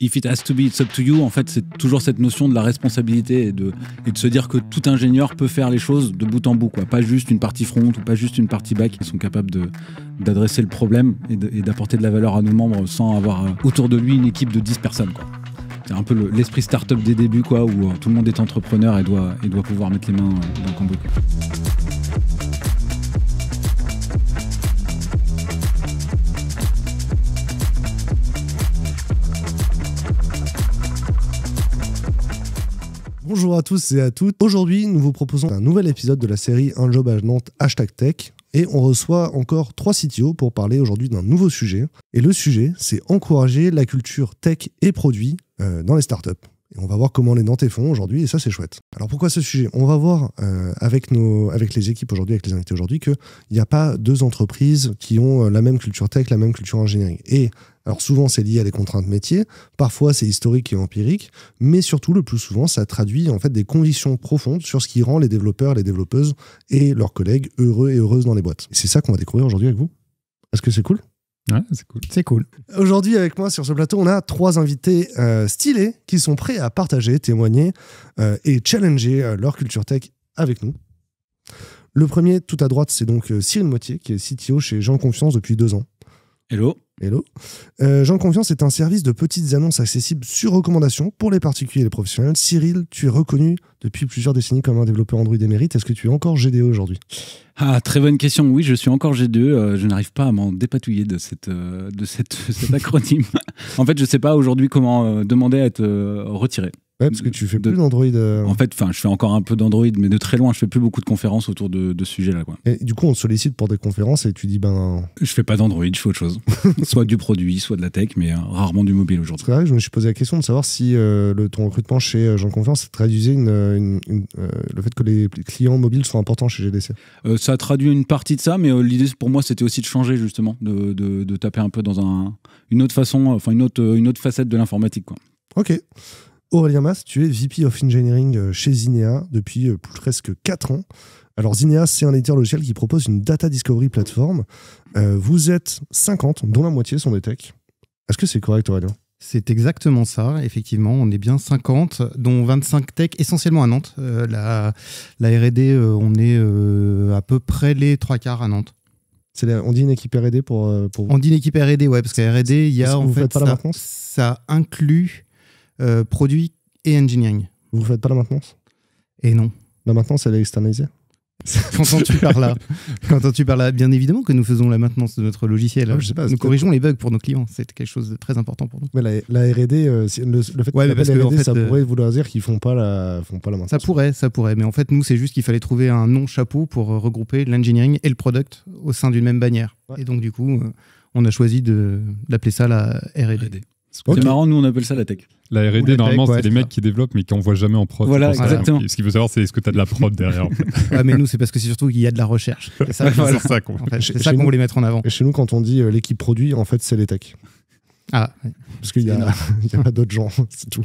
If it has to be, it's up to you. En fait, c'est toujours cette notion de la responsabilité et de, de se dire que tout ingénieur peut faire les choses de bout en bout, quoi. Pas juste une partie front ou pas juste une partie back. Ils sont capables d'adresser le problème et d'apporter de, la valeur à nos membres sans avoir euh, autour de lui une équipe de 10 personnes, quoi. C'est un peu l'esprit start-up des débuts, quoi, où euh, tout le monde est entrepreneur et doit, et doit pouvoir mettre les mains euh, dans le cambouis. Bonjour à tous et à toutes. Aujourd'hui, nous vous proposons un nouvel épisode de la série Un job à Nantes hashtag tech. Et on reçoit encore trois CTO pour parler aujourd'hui d'un nouveau sujet. Et le sujet, c'est encourager la culture tech et produits euh, dans les startups. Et on va voir comment les Nantais font aujourd'hui, et ça c'est chouette. Alors pourquoi ce sujet? On va voir euh, avec, nos, avec les équipes aujourd'hui, avec les invités aujourd'hui, qu'il n'y a pas deux entreprises qui ont euh, la même culture tech, la même culture ingénierie. Et alors souvent c'est lié à des contraintes métiers, parfois c'est historique et empirique, mais surtout le plus souvent ça traduit en fait des convictions profondes sur ce qui rend les développeurs, les développeuses et leurs collègues heureux et heureuses dans les boîtes. C'est ça qu'on va découvrir aujourd'hui avec vous. Est-ce que c'est cool? C'est cool. Aujourd'hui, avec moi sur ce plateau, on a trois invités euh, stylés qui sont prêts à partager, témoigner euh, et challenger euh, leur culture tech avec nous. Le premier, tout à droite, c'est donc Cyril Motier, qui est CTO chez Jean Confiance depuis deux ans. Hello. Hello. Jean Confiance est un service de petites annonces accessibles sur recommandation pour les particuliers et les professionnels. Cyril, tu es reconnu depuis plusieurs décennies comme un développeur Android émérite. Est-ce que tu es encore GDE aujourd'hui? Ah, très bonne question. Oui, je suis encore G2. Euh, je n'arrive pas à m'en dépatouiller de, cette, euh, de cette, cet acronyme. en fait, je ne sais pas aujourd'hui comment euh, demander à être retiré. Ouais, parce que tu fais plus d'Android. Euh. En fait, enfin, je fais encore un peu d'Android, mais de très loin, je fais plus beaucoup de conférences autour de, ce sujet-là. Du coup, on te sollicite pour des conférences et tu dis ben. Je fais pas d'Android, je fais autre chose. soit du produit, soit de la tech, mais euh, rarement du mobile aujourd'hui. C'est vrai, je me suis posé la question de savoir si euh, le, ton recrutement chez Jean Confiance traduisait une, le fait que les clients mobiles sont importants chez GDC. ça traduit une partie de ça, mais l'idée pour moi, c'était aussi de changer justement, de, de, taper un peu dans un, une autre façon, enfin une autre, une autre facette de l'informatique. Quoi. Ok. Aurélien Mas, tu es VP of Engineering euh, chez Zinea depuis euh, presque 4 ans. Alors Zinea, c'est un éditeur logiciel qui propose une data discovery platform. Euh, vous êtes 50, dont la moitié sont des techs. Est-ce que c'est correct Aurélien? C'est exactement ça, effectivement. On est bien 50, dont 25 techs, essentiellement à Nantes. la, la RD, on est à peu près les trois quarts à Nantes. on dit une équipe RD pour, pour, On dit une équipe RD, ouais, parce qu'à RD, il y a en fait. Pas ça, ça inclut euh, produit et engineering. Vous ne faites pas la maintenance? Et non. La maintenance, elle est externalisée? Qu'entends-tu par là? Qu'entends-tu par là? Bien évidemment que nous faisons la maintenance de notre logiciel. je sais pas, nous corrigeons les bugs pour nos clients. C'est quelque chose de très important pour nous. Mais la, R&D, euh, le, fait ouais, que R&D, ça euh, pourrait vouloir dire qu'ils font pas la, font pas la maintenance. Ça pourrait, ça pourrait. Mais en fait, nous, c'est juste qu'il fallait trouver un nom chapeau pour regrouper l'engineering et le product au sein d'une même bannière. Et donc, du coup, on a choisi d'appeler ça la R&D. C'est marrant, nous on appelle ça la tech. La RD, normalement, c'est des mecs qui développent mais qui envoie jamais en prod. Voilà, exactement. Ce qu'il faut savoir, c'est est-ce que tu as de la prod derrière. En mais nous, c'est parce que c'est surtout qu'il y a de la recherche. C'est ça, qu'on voulait mettre en avant. Et chez nous, quand on dit euh, l'équipe produit, en fait, c'est les techs. Ah, parce qu'il n'y a, a, pas d'autres gens, c'est tout.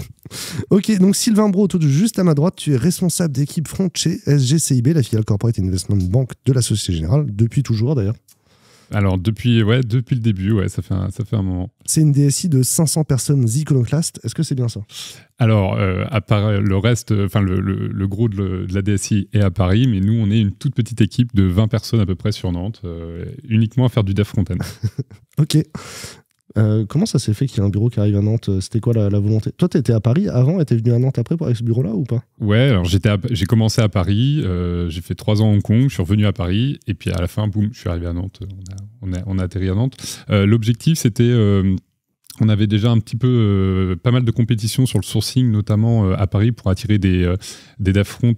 Ok, donc Sylvain Bro, tout juste à ma droite, tu es responsable d'équipe front chez SGCIB, la filiale Corporate Investment Bank de la Société Générale, depuis toujours d'ailleurs. Alors depuis, ouais, depuis le début, ouais, ça fait un, ça fait un moment. C'est une DSI de 500 personnes iconoclastes. Est-ce que c'est bien ça? Alors, euh, à part le reste, enfin le, le, gros de, la DSI est à Paris, mais nous, on est une toute petite équipe de 20 personnes à peu près sur Nantes, euh, uniquement à faire du dev front-end. ok. Euh, comment ça s'est fait qu'il y ait un bureau qui arrive à Nantes? C'était quoi la, volonté? Toi, tu étais à Paris avant et tu venu à Nantes après avec ce bureau-là ou pas? Ouais, alors j'ai commencé à Paris, euh, j'ai fait trois ans à Hong Kong, je suis revenu à Paris et puis à la fin, boum, je suis arrivé à Nantes. On a, on atterri à Nantes. Euh, l'objectif, c'était on avait déjà un petit peu euh, pas mal de compétitions sur le sourcing, notamment euh, à Paris, pour attirer des, euh, des dev front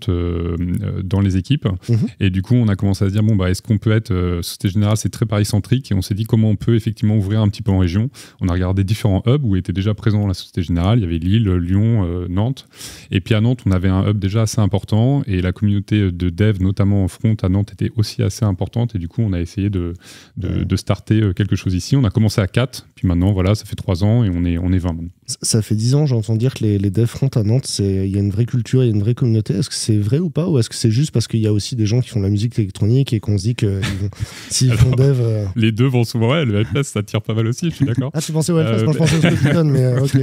dans les équipes. Mhm. Et du coup, on a commencé à se dire bon, bah, est-ce qu'on peut être. Société Générale, c'est très Paris-centrique. Et on s'est dit comment on peut effectivement ouvrir un petit peu en région. On a regardé différents hubs où était déjà présent la Société Générale. Il y avait Lille, Lyon, Nantes. Et puis à Nantes, on avait un hub déjà assez important. Et la communauté de dev, notamment en front à Nantes, était aussi assez importante. Et du coup, on a essayé de, de, de starter quelque chose ici. On a commencé à 4. Puis maintenant, voilà, ça fait ans et on est, on est 20 maintenant. Ça fait 10 ans, j'entends dire que les, les devs front à Nantes, il y a une vraie culture, il y a une vraie communauté. Est-ce que c'est vrai ou pas Ou est-ce que c'est juste parce qu'il y a aussi des gens qui font de la musique électronique et qu'on se dit que s'ils font dev. Euh, les deux vont souvent, ouais, le Hellfest, ça tire pas mal aussi, je suis d'accord. Ah, tu pensais au Hellfest euh, Moi, je pensais au Spotify, mais euh, ok.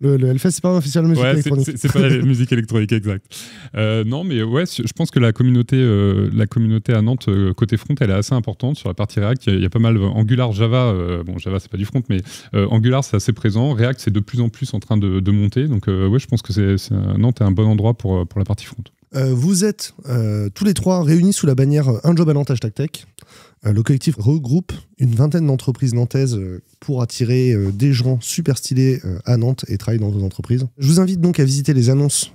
Le, le Hellfest, c'est pas officiel musique ouais, électronique. C'est pas la musique électronique, exact. non, mais ouais, je pense que la communauté, la communauté à Nantes, côté front, elle est assez importante. Sur la partie React, il y, a pas mal Angular, Java. bon, Java, c'est pas du front, mais Angular, c'est assez présent. React, c'est de plus en plus en train de monter. Donc, euh, ouais, je pense que c'est Nantes est un bon endroit pour, pour la partie front. Euh, vous êtes euh, tous les trois réunis sous la bannière Un job à Nantes tech. le collectif regroupe une vingtaine d'entreprises nantaises pour attirer des gens super stylés à Nantes et travailler dans vos entreprises. Je vous invite donc à visiter les annonces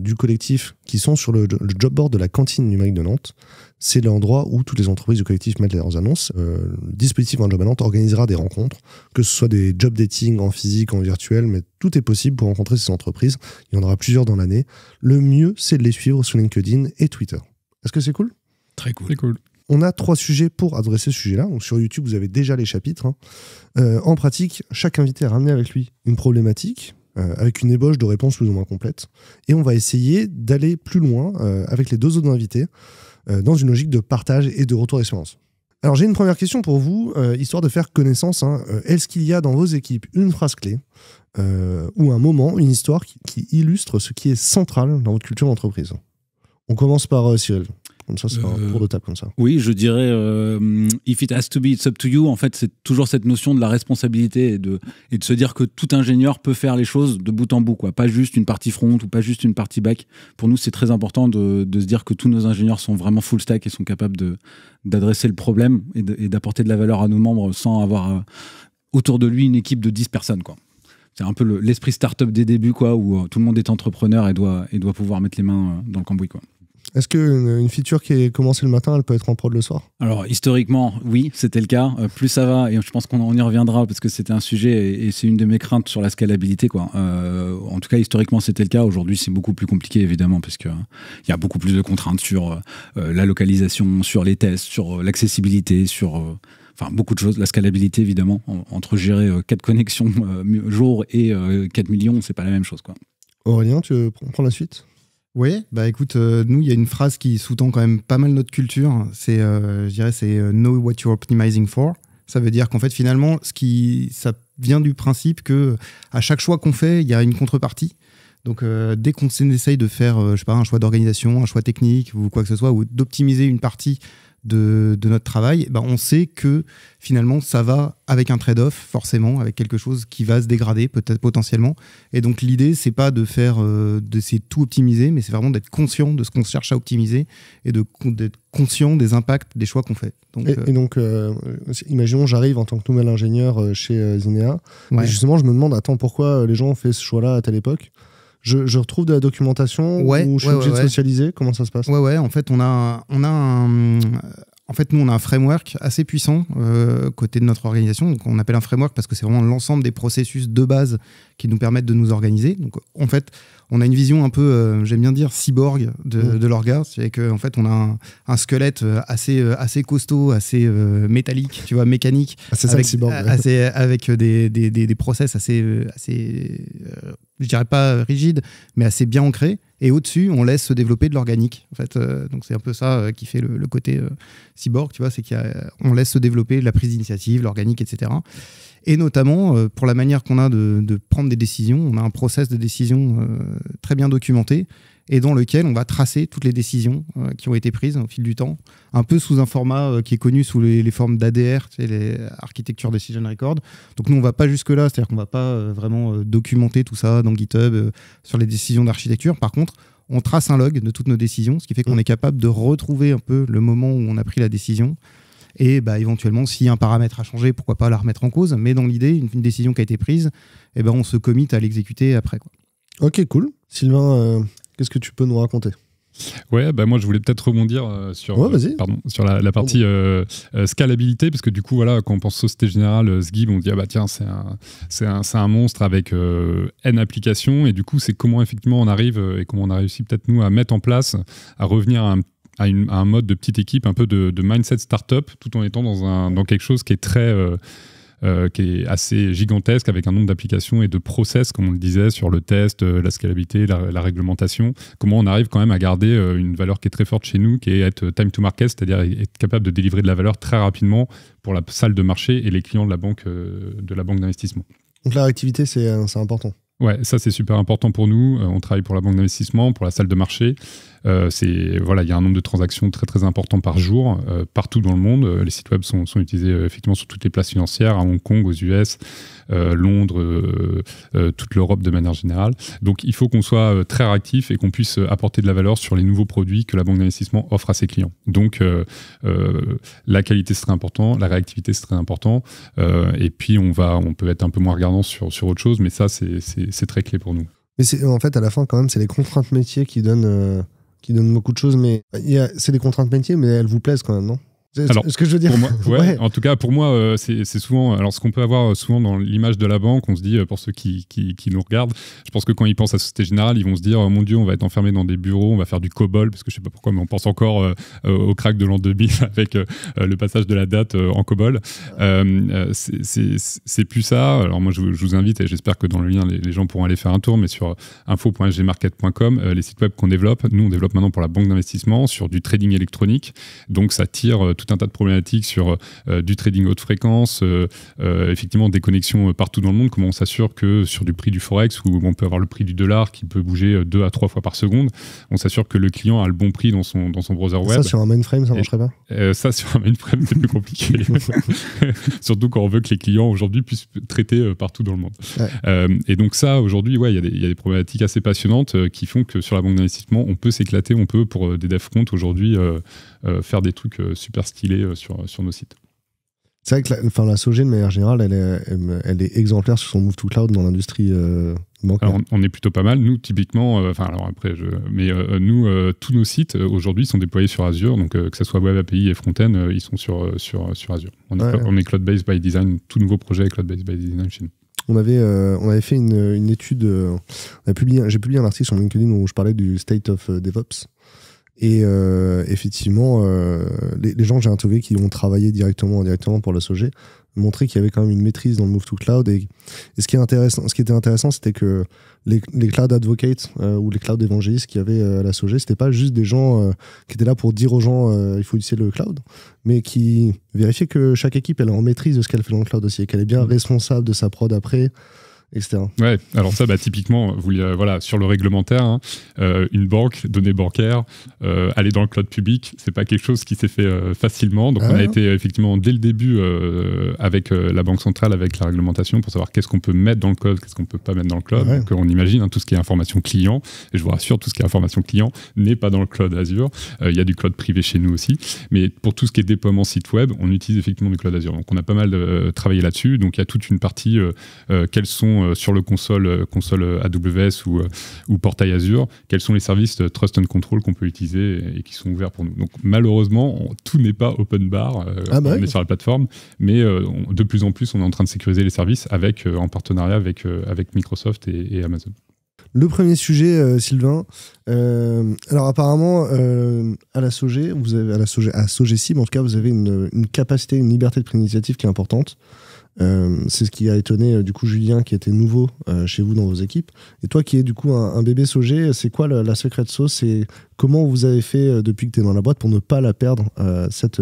du collectif qui sont sur le, le job board de la cantine numérique de Nantes c'est l'endroit où toutes les entreprises du collectif mettent leurs annonces. Euh, le dispositif Un Job à Nantes organisera des rencontres, que ce soit des job dating en physique, en virtuel, mais tout est possible pour rencontrer ces entreprises. Il y en aura plusieurs dans l'année. Le mieux, c'est de les suivre sur LinkedIn et Twitter. Est-ce que c'est cool? Très cool. On a trois sujets pour adresser ce sujet-là. Donc sur YouTube, vous avez déjà les chapitres. Hein. Euh, en pratique, chaque invité a ramené avec lui une problématique, euh, avec une ébauche de réponse plus ou moins complète. Et on va essayer d'aller plus loin avec les deux autres invités dans une logique de partage et de retour d'expérience. Alors j'ai une première question pour vous, euh, histoire de faire connaissance. Hein. Euh, est-ce qu'il y a dans vos équipes une phrase clé ou un moment, une histoire qui, illustre ce qui est central dans votre culture d'entreprise? On commence par Cyril. Comme ça, c'est un euh, tour de table comme ça. Oui, je dirais euh, if it has to be, it's up to you. En fait, c'est toujours cette notion de la responsabilité et de, et de se dire que tout ingénieur peut faire les choses de bout en bout, quoi. Pas juste une partie front ou pas juste une partie back. Pour nous, c'est très important de, de, se dire que tous nos ingénieurs sont vraiment full stack et sont capables d'adresser le problème et, d'apporter de la valeur à nos membres sans avoir euh, autour de lui une équipe de 10 personnes, quoi. C'est un peu l'esprit startup des débuts, quoi, où tout le monde est entrepreneur et doit, et doit pouvoir mettre les mains dans le cambouis, quoi. Est-ce qu'une une feature qui est commencée le matin, elle peut être en prod le soir? Alors, historiquement, oui, c'était le cas. Euh, plus ça va, et je pense qu'on y reviendra parce que c'était un sujet et, c'est une de mes craintes sur la scalabilité. Quoi. Euh, en tout cas, historiquement, c'était le cas. Aujourd'hui, c'est beaucoup plus compliqué, évidemment, parce qu'il il y a beaucoup plus de contraintes sur euh, la localisation, sur les tests, sur l'accessibilité, sur enfin beaucoup de choses. La scalabilité, évidemment, entre gérer 4 connexions jour et 4 millions, c'est pas la même chose. Quoi. Aurélien, tu veux prendre la suite? Oui, bah écoute, euh, nous, il y a une phrase qui sous-tend quand même pas mal notre culture. C'est, euh, je dirais, c'est euh, know what you're optimizing for. Ça veut dire qu'en fait, finalement, ce qui, ça vient du principe que à chaque choix qu'on fait, il y a une contrepartie. Donc, dès qu'on essaye de faire, je sais pas, un choix d'organisation, un choix technique ou quoi que ce soit, ou d'optimiser une partie de, notre travail, ben on sait que finalement ça va avec un trade-off forcément, avec quelque chose qui va se dégrader peut-être potentiellement. Et donc l'idée c'est pas de faire, euh, d'essayer de tout optimiser, mais c'est vraiment d'être conscient de ce qu'on cherche à optimiser et de d'être conscient des impacts des choix qu'on fait. Donc, et, euh, donc, euh, imaginons, j'arrive en tant que nouvel ingénieur chez Zinea, et justement je me demande, attends, pourquoi les gens ont fait ce choix-là à telle époque? Je, retrouve de la documentation ouais, ou je suis obligé de socialiser? Comment ça se passe? Ouais, ouais, en fait, on a, on a un. En fait, nous, on a un framework assez puissant euh, côté de notre organisation. Donc, on appelle un framework parce que c'est vraiment l'ensemble des processus de base qui nous permettent de nous organiser. Donc, en fait, on a une vision un peu, euh, j'aime bien dire, cyborg de, mmh. de l'orga. C'est qu'en en fait, on a un, squelette euh, assez, euh, assez costaud, assez métallique, tu vois, mécanique. Ah, c'est ça, avec, cyborg. Assez, avec des, des, des, process assez, assez je dirais pas rigide, mais assez bien ancré. Et au-dessus, on laisse se développer de l'organique. En fait, donc c'est un peu ça qui fait le, côté cyborg, tu vois, c'est qu'on laisse se développer la prise d'initiative, l'organique, etc. Et notamment, euh, pour la manière qu'on a de, prendre des décisions, on a un process de décision euh, très bien documenté et dans lequel on va tracer toutes les décisions euh, qui ont été prises au fil du temps, un peu sous un format qui est connu sous les, formes d'ADR, les Architecture Decision Record. Donc nous, on va pas jusque-là, c'est-à-dire qu'on va pas vraiment documenter tout ça dans GitHub sur les décisions d'architecture. Par contre, on trace un log de toutes nos décisions, ce qui fait qu'on mmh. est capable de retrouver un peu le moment où on a pris la décision et bah, éventuellement, si un paramètre a changé, pourquoi pas la remettre en cause. Mais dans l'idée, une, décision qui a été prise, et eh ben, on se commit à l'exécuter après. Quoi. Ok, cool. Sylvain, euh, qu'est-ce que tu peux nous raconter? Ouais, bah moi je voulais peut-être rebondir euh, sur, euh, pardon, sur la, partie scalabilité, parce que du coup, voilà, quand on pense Société Générale, Sgib, on dit, ah bah tiens, c'est un, un, un, monstre avec N applications, et du coup, c'est comment effectivement on arrive, et comment on a réussi peut-être nous à mettre en place, à revenir à un à, un mode de petite équipe, un peu de, mindset startup, tout en étant dans, un, dans quelque chose qui est très, euh, qui est assez gigantesque avec un nombre d'applications et de process, comme on le disait, sur le test, la scalabilité, la, réglementation. Comment on arrive quand même à garder une valeur qui est très forte chez nous, qui est être time to market, c'est-à-dire être capable de délivrer de la valeur très rapidement pour la salle de marché et les clients de la banque de la banque d'investissement. Donc la réactivité, c'est important. Ouais, ça c'est super important pour nous. on travaille pour la banque d'investissement, pour la salle de marché. Euh, c'est voilà, il y a un nombre de transactions très très important par jour euh, partout dans le monde. Euh, les sites web sont, utilisés effectivement sur toutes les places financières, à Hong Kong, aux US, Londres, toute l'Europe de manière générale. Donc il faut qu'on soit très réactif et qu'on puisse apporter de la valeur sur les nouveaux produits que la banque d'investissement offre à ses clients. Donc la qualité c'est très important, la réactivité c'est très important. et puis on va, on peut être un peu moins regardant sur sur autre chose, mais ça c'est très clé pour nous. Mais c'est en fait à la fin quand même c'est les contraintes métiers qui donnent qui donne beaucoup de choses, mais c'est des contraintes métiers, mais elles vous plaisent quand même, non? Alors, ce que je veux dire. ouais, En tout cas, pour moi, euh, c'est souvent. Alors, ce qu'on peut avoir euh, souvent dans l'image de la banque, on se dit, euh, pour ceux qui, qui, nous regardent, je pense que quand ils pensent à Société Générale, ils vont se dire, oh mon Dieu, on va être enfermé dans des bureaux, on va faire du COBOL, parce que je sais pas pourquoi, mais on pense encore au crack de l'an 2000 avec le passage de la date en COBOL. c'est plus ça. Alors, moi, je, vous invite, et j'espère que dans le lien, les, gens pourront aller faire un tour, mais sur info.gmarket.com, les sites web qu'on développe, nous, on développe maintenant pour la banque d'investissement sur du trading électronique. Donc, ça tire tout un tas de problématiques sur euh, du trading haute fréquence, euh, euh, effectivement des connexions partout dans le monde. Comment on s'assure que sur du prix du forex, où on peut avoir le prix du dollar qui peut bouger deux à trois fois par seconde, on s'assure que le client a le bon prix dans son, dans son browser web. Ça, sur un mainframe, ça marcherait pas? Ça, sur un mainframe, c'est plus compliqué. Surtout quand on veut que les clients aujourd'hui puissent traiter partout dans le monde. et donc ça, aujourd'hui, ouais, il y, y, a des problématiques assez passionnantes qui font que sur la banque d'investissement, on peut s'éclater, on peut, pour des dev front aujourd'hui, faire des trucs super stylés euh, sur, sur nos sites. C'est vrai que la, enfin, la SOG, de manière générale, elle est, elle, est exemplaire sur son move to cloud dans l'industrie euh, bancaire. Alors, on, est plutôt pas mal. Nous, typiquement, euh, enfin, alors après, je, mais nous, tous nos sites aujourd'hui sont déployés sur Azure. Donc, que ce soit Web API et Frontend, ils sont sur, sur, sur Azure. On est, cloud-based by design. Tout nouveau projet est cloud-based by design chez nous. On avait, on avait fait une, une étude, j'ai publié, publié un article sur LinkedIn où je parlais du state of DevOps. Et euh, effectivement, euh, les, gens que j'ai interviewés qui ont travaillé directement, indirectement pour la SOG montraient qu'il y avait quand même une maîtrise dans le move to cloud. Et, ce, qui est intéressant, ce qui était intéressant, c'était que les, cloud advocates euh, ou les cloud évangélistes qui avaient à la SOG, c'était pas juste des gens qui étaient là pour dire aux gens il faut utiliser le cloud, mais qui vérifiaient que chaque équipe elle est en maîtrise de ce qu'elle fait dans le cloud aussi et qu'elle est bien mmh. responsable de sa prod après etc. Ouais, alors ça, bah, typiquement, vous, voilà, sur le réglementaire, hein, euh, une banque, données bancaires, euh, aller dans le cloud public, c'est pas quelque chose qui s'est fait euh, facilement. Donc, ah on a été effectivement dès le début avec la Banque centrale, avec la réglementation, pour savoir qu'est-ce qu'on peut mettre dans le code, qu'est-ce qu'on peut pas mettre dans le cloud. Donc, on imagine hein, tout ce qui est information client, et je vous rassure, tout ce qui est information client n'est pas dans le cloud Azure. Il y a du cloud privé chez nous aussi. Mais pour tout ce qui est déploiement site web, on utilise effectivement du cloud Azure. Donc, on a pas mal travaillé là-dessus. Donc, il y a toute une partie, quels sont euh, sur le console, euh, console AWS ou, euh, ou portail Azure, quels sont les services Trust and Control qu'on peut utiliser et, qui sont ouverts pour nous. Donc malheureusement, tout n'est pas open bar, ah bah on est sur la plateforme, mais de plus en plus, on est en train de sécuriser les services avec, en partenariat avec, avec Microsoft et, Amazon. Le premier sujet, Sylvain. alors apparemment, à la SOG, vous avez à la SOG, à en tout cas, vous avez une, une capacité, une liberté de prise d'initiative qui est importante. Euh, c'est ce qui a étonné euh, du coup Julien qui était nouveau euh, chez vous dans vos équipes. Et toi qui es du coup un, bébé Sogé, c'est quoi la, secrète sauce et comment vous avez fait depuis que tu es dans la boîte pour ne pas la perdre cette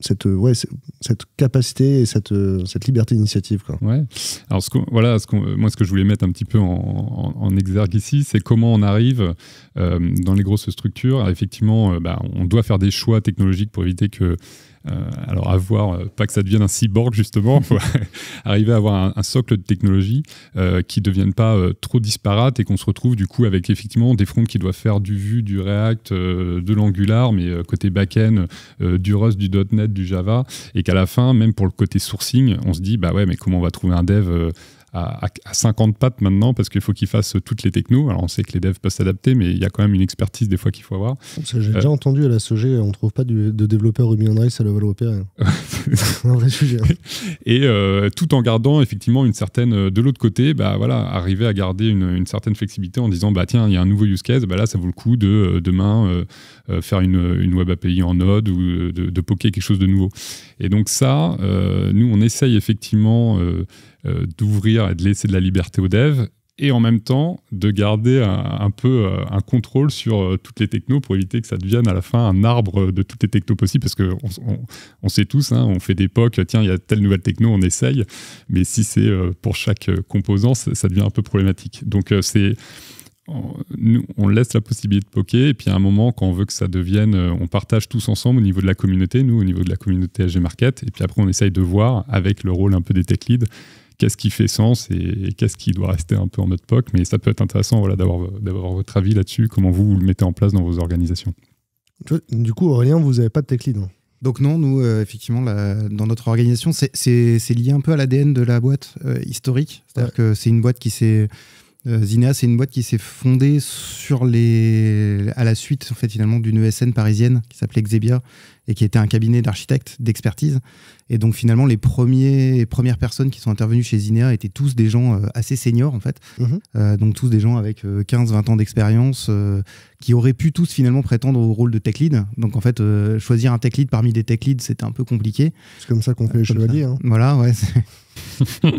cette, ouais, cette capacité et cette, cette liberté d'initiative. Ouais. Alors, ce voilà, ce moi, ce que je voulais mettre un petit peu en, en, exergue ici, c'est comment on arrive dans les grosses structures. effectivement, bah, on doit faire des choix technologiques pour éviter que euh, alors, avoir, euh, pas que ça devienne un cyborg, justement, faut arriver à avoir un, socle de technologie euh, qui ne devienne pas trop disparate et qu'on se retrouve du coup avec effectivement des fronts qui doivent faire du Vue, du React, de l'Angular, mais côté back-end, du Rust, du .NET, du Java, et qu'à la fin, même pour le côté sourcing, on se dit, bah ouais, mais comment on va trouver un dev à, à 50 pattes maintenant parce qu'il faut qu'ils fassent toutes les technos. Alors on sait que les devs peuvent s'adapter, mais il y a quand même une expertise des fois qu'il faut avoir. J'ai déjà entendu à la SOG, on trouve pas du, de développeurs Ruby on Rails à Levalloper. un vrai sujet. Et euh, tout en gardant effectivement une certaine. De l'autre côté, bah, voilà, arriver à garder une, une, certaine flexibilité en disant bah, tiens, il y a un nouveau use case, bah, là ça vaut le coup de demain euh, faire une, une, web API en Node ou de, de, poker quelque chose de nouveau. Et donc ça, euh, nous on essaye effectivement d'ouvrir et de laisser de la liberté aux devs et en même temps de garder un, peu un contrôle sur toutes les technos pour éviter que ça devienne à la fin un arbre de toutes les technos possibles parce qu'on on, sait tous, hein, on fait des POC, tiens, il y a telle nouvelle techno, on essaye, mais si c'est pour chaque composant, ça, devient un peu problématique. Donc c'est nous, on laisse la possibilité de poker, et puis à un moment, quand on veut que ça devienne, on partage tous ensemble au niveau de la communauté, nous, au niveau de la communauté AG Market, et puis après, on essaye de voir, avec le rôle un peu des tech leads, qu'est-ce qui fait sens et, et qu'est-ce qui doit rester un peu en mode POC. Mais ça peut être intéressant voilà, d'avoir votre avis là-dessus, comment vous, vous le mettez en place dans vos organisations. Du coup, Aurélien, vous n'avez pas de tech lead hein donc non, nous, euh, effectivement, la, dans notre organisation, c'est lié un peu à l'ADN de la boîte euh, historique. C'est-à-dire ouais. que c'est une boîte qui s'est... Euh, Zinea, c'est une boîte qui s'est fondée sur les, à la suite en fait finalement d'une ESN parisienne qui s'appelait Xebia et qui était un cabinet d'architectes d'expertise. Et donc finalement les premiers, les premières personnes qui sont intervenues chez Zinea étaient tous des gens euh, assez seniors en fait, Mhm. euh, donc tous des gens avec 15-20 ans d'expérience euh, qui auraient pu tous finalement prétendre au rôle de tech lead. Donc en fait euh, choisir un tech lead parmi des tech leads c'était un peu compliqué. C'est comme ça qu'on fait les chevaliers. Hein. Voilà ouais.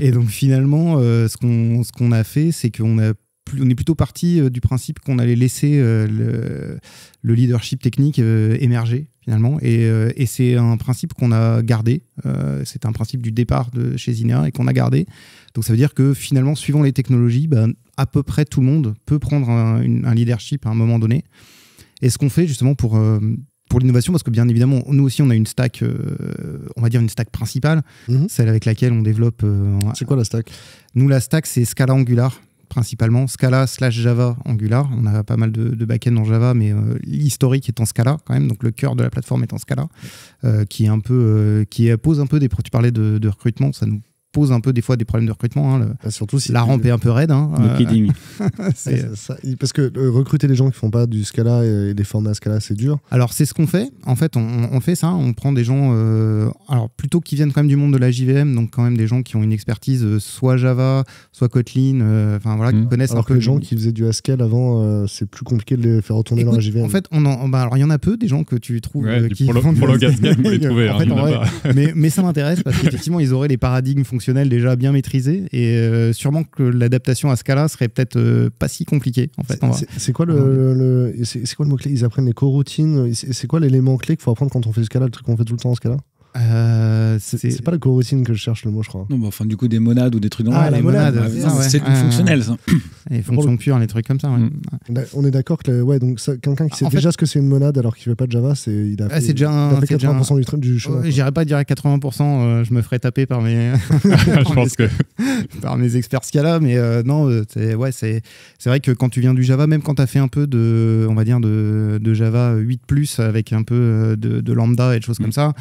Et donc finalement, euh, ce qu'on ce qu'on a fait, c'est qu'on a on est plutôt parti euh, du principe qu'on allait laisser euh, le, le, leadership technique émerger finalement, et, c'est un principe qu'on a gardé. c'est un principe du départ de chez Zinea et qu'on a gardé. Donc ça veut dire que finalement, suivant les technologies, ben, à peu près tout le monde peut prendre un leadership à un moment donné. Et ce qu'on fait justement pour pour l'innovation, parce que bien évidemment, nous aussi, on a une stack, euh, on va dire une stack principale, Mhm. celle avec laquelle on développe. Euh, C'est quoi la stack? Nous, la stack, c'est Scala Angular, principalement. Scala slash Java Angular. On a pas mal de, de back-end en Java, mais euh, l'historique est en Scala quand même. Donc le cœur de la plateforme est en Scala, qui est un peu, qui pose un peu des. Tu parlais de, de recrutement, ça nous pose un peu des fois des problèmes de recrutement. Hein, le, Ah, surtout si la rampe est un peu raide. Hein, kidding. c'est- Ouais, ça- ça- parce que euh, recruter des gens qui font pas du Scala et des formats Scala, c'est dur. Alors c'est ce qu'on fait. En fait, on, on fait ça. On prend des gens, euh, alors plutôt qui viennent quand même du monde de la JVM, donc quand même des gens qui ont une expertise euh, soit Java, soit Kotlin, euh, enfin voilà, qui Mhm. connaissent Alors un que peu les gens qui faisaient du Haskell avant, euh, c'est plus compliqué de les faire retourner dans la Écoute, JVM. En fait, on en, bah, alors il y en a peu des gens que tu trouves Ouais, euh, qui font du Haskell. Mais, mais ça m'intéresse parce qu'effectivement, ils auraient les paradigmes fonctionnels déjà bien maîtrisés et euh, sûrement que l'adaptation à Scala serait peut-être euh, pas si compliquée en fait. C'est quoi le, le- c'est quoi le mot clé Ils apprennent les coroutines. C'est c'est quoi l'élément clé qu'il faut apprendre quand on fait du Scala, le truc qu'on fait tout le temps en Scala? Euh, C'est pas la coroutine que je cherche le mot, je crois. Non, bah, enfin, du coup, des monades ou des trucs dans Ah, le les monades, Bah, c'est ouais. fonctionnel, ça. les fonctions pures, les trucs comme ça. ouais. Mm. On est d'accord que ouais, donc quelqu'un qui sait En fait- déjà ce que c'est une monade alors qu'il fait pas de Java, c'est il a Ah, fait, déjà il un- a fait c'est déjà 80% du, truc du chemin. Quoi. J'irais pas dire à 80%, euh, je me ferais taper par mes, Je pense que par mes experts Scala, mais euh, non, c'est ouais, c'est c'est vrai que quand tu viens du Java, même quand tu as fait un peu de, on va dire de, de Java 8+ avec un peu de, de lambda et de choses Mm. comme ça,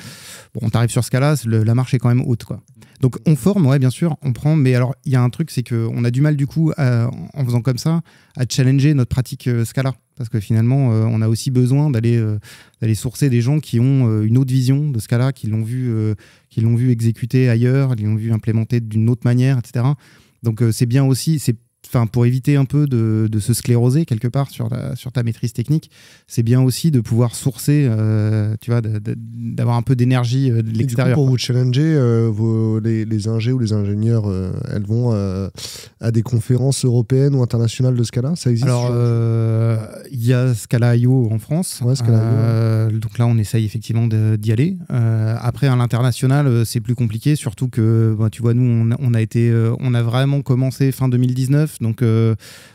bon, t'arrives sur Scala, le- la marche est quand même haute, quoi. Donc on forme, ouais, bien sûr, on prend, mais alors il y a un truc, c'est que on a du mal du coup, en faisant comme ça, à challenger notre pratique euh, Scala, parce que finalement, euh, on a aussi besoin d'aller euh, d'aller sourcer des gens qui ont une autre vision de Scala, qui l'ont vu, qui l'ont vu exécuter ailleurs, qui l'ont vu implémenter d'une autre manière, etc. Donc c'est bien aussi, c'est enfin pour éviter un peu de, de se scléroser quelque part sur, la, sur ta maîtrise technique, c'est bien aussi de pouvoir sourcer, euh, tu vois, d'avoir un peu d'énergie euh, de l'extérieur. pour vous challenger, euh, vos- les, les ingés ou les ingénieurs, euh, elles vont à des conférences européennes ou internationales de Scala Ça existe Alors, il y a Scala.io en France. Ouais, Donc là, on essaye effectivement d'y aller. Après, à l'international, c'est plus compliqué, surtout que, bah, tu vois, nous, on a, on a été, on a vraiment commencé fin 2019. Donc, euh,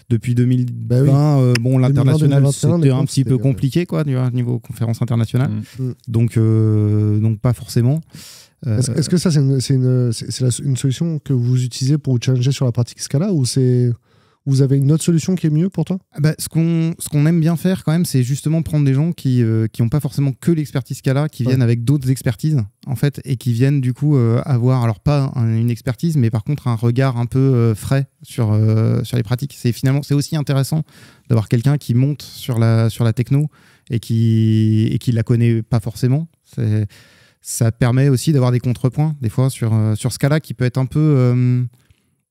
depuis 2020, Bah oui. euh, bon, l'international, 2021, c'était un petit peu euh, compliqué, quoi, niveau conférence internationale. Mm. Donc, euh, donc, pas forcément. Est-ce que ça, c'est une, une solution que vous utilisez pour vous challenger sur la pratique Scala ou c'est Vous avez une autre solution qui est mieux pour toi? Bah, Ce qu'on ce qu'on aime bien faire quand même, c'est justement prendre des gens qui n'ont pas forcément que l'expertise Scala, qui viennent avec d'autres expertises, en fait, et qui viennent du coup avoir, alors pas une expertise, mais par contre un regard un peu frais sur, sur les pratiques. C'est finalement, c'est aussi intéressant d'avoir quelqu'un qui monte sur la, sur la techno et qui et qui la connaît pas forcément. Ça permet aussi d'avoir des contrepoints des fois sur euh, sur Scala qui peut être un peu euh,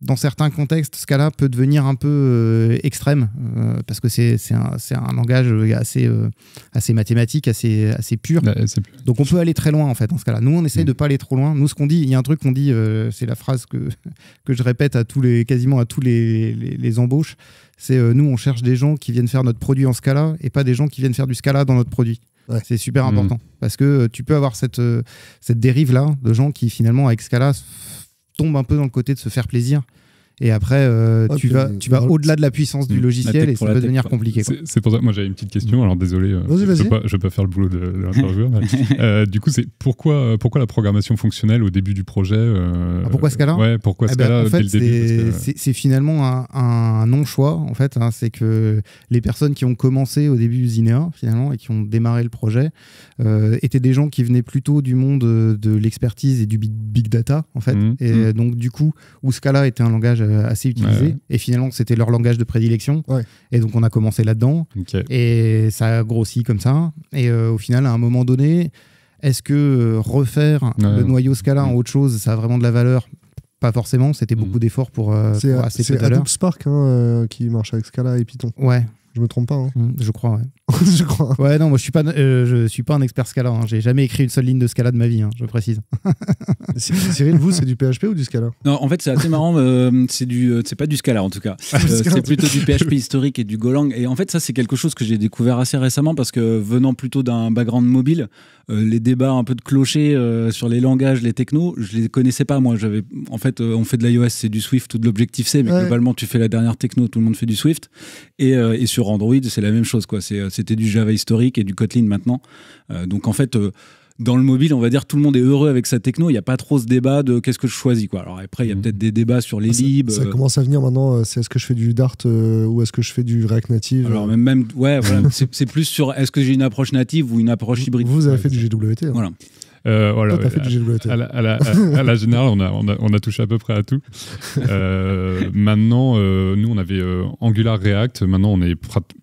dans certains contextes, Scala peut devenir un peu euh, extrême parce que c'est un, un, langage assez, assez mathématique, assez, assez pur. Donc on peut aller très loin en fait dans ce cas-là. Nous, on essaye mm. de pas aller trop loin. Nous, ce qu'on dit, il y a un truc qu'on dit, c'est la phrase que, que je répète à tous les, quasiment à tous les, les, les embauches, c'est euh, nous, on cherche des gens qui viennent faire notre produit en Scala et pas des gens qui viennent faire du Scala dans notre produit. C'est super mmh. important parce que euh, tu peux avoir cette, euh, cette dérive-là de gens qui finalement, avec Scala, tombent un peu dans le côté de se faire plaisir et après, euh, tu, vas, tu vas au-delà de la puissance du mm. logiciel et ça peut devenir compliqué. C'est pour ça, moi j'avais une petite question, alors désolé, euh, je ne vais, pas faire le boulot de, l'intervieweur. euh, du coup, c'est pourquoi, pourquoi la programmation fonctionnelle au début du projet euh, ah, Pourquoi Scala Ouais, pourquoi eh ben, en fait, C'est finalement un, un non-choix, en fait. Hein, c'est que les personnes qui ont commencé au début Zinea, finalement, et qui ont démarré le projet, étaient des gens qui venaient plutôt du monde de l'expertise et du big data, en fait. Mm. Et mm. donc, du coup, où Scala était un langage assez utilisé. Et finalement, c'était leur langage de prédilection. Et donc, on a commencé là-dedans. Et ça a grossi comme ça. Et euh, au final, à un moment donné, est-ce que euh, refaire le noyau Scala en autre chose, ça a vraiment de la valeur? Pas forcément, c'était mm. beaucoup d'efforts pour, C'est Hadoop Spark hein, qui marche avec Scala et Python. Ouais, je me trompe pas. Hein. Mm, je crois, ouais. je crois. Ouais, non, moi je suis pas, euh, je suis pas un expert Scala. Hein. J'ai jamais écrit une seule ligne de Scala de ma vie, hein, je précise. Cyril, vous, c'est du PHP ou du Scala? Non, en fait, c'est assez marrant. Euh, c'est du, euh, c'est pas du Scala en tout cas. C'est plutôt du PHP historique et du Golang. Et en fait, ça, c'est quelque chose que j'ai découvert assez récemment parce que venant plutôt d'un background mobile, les débats un peu de clocher sur les langages, les technos, je les connaissais pas. Moi, j'avais, en fait, on fait de l'iOS, c'est du Swift ou de l'Objective C, mais globalement, tu fais la dernière techno, tout le monde fait du Swift. Et, et sur Android, c'est la même chose. Quoi. C'était du Java historique et du Kotlin maintenant. Euh, donc en fait, euh, dans le mobile, on va dire tout le monde est heureux avec sa techno. Il n'y a pas trop ce débat de qu'est-ce que je choisis. Quoi. Alors après, il y a mmh. peut-être des débats sur les ah, libs. Ça, commence à venir maintenant. C'est est-ce que je fais du Dart ou est-ce que je fais du React Native Alors même, même ouais, voilà, c'est plus sur est-ce que j'ai une approche native ou une approche hybride. Vous avez fait du GWT. Hein. Voilà. Euh, voilà, à, la, à, la, à, la, générale, on a, on, a, on a, touché à peu près à tout. Euh, maintenant, euh, nous, on avait euh, Angular React. Maintenant, on est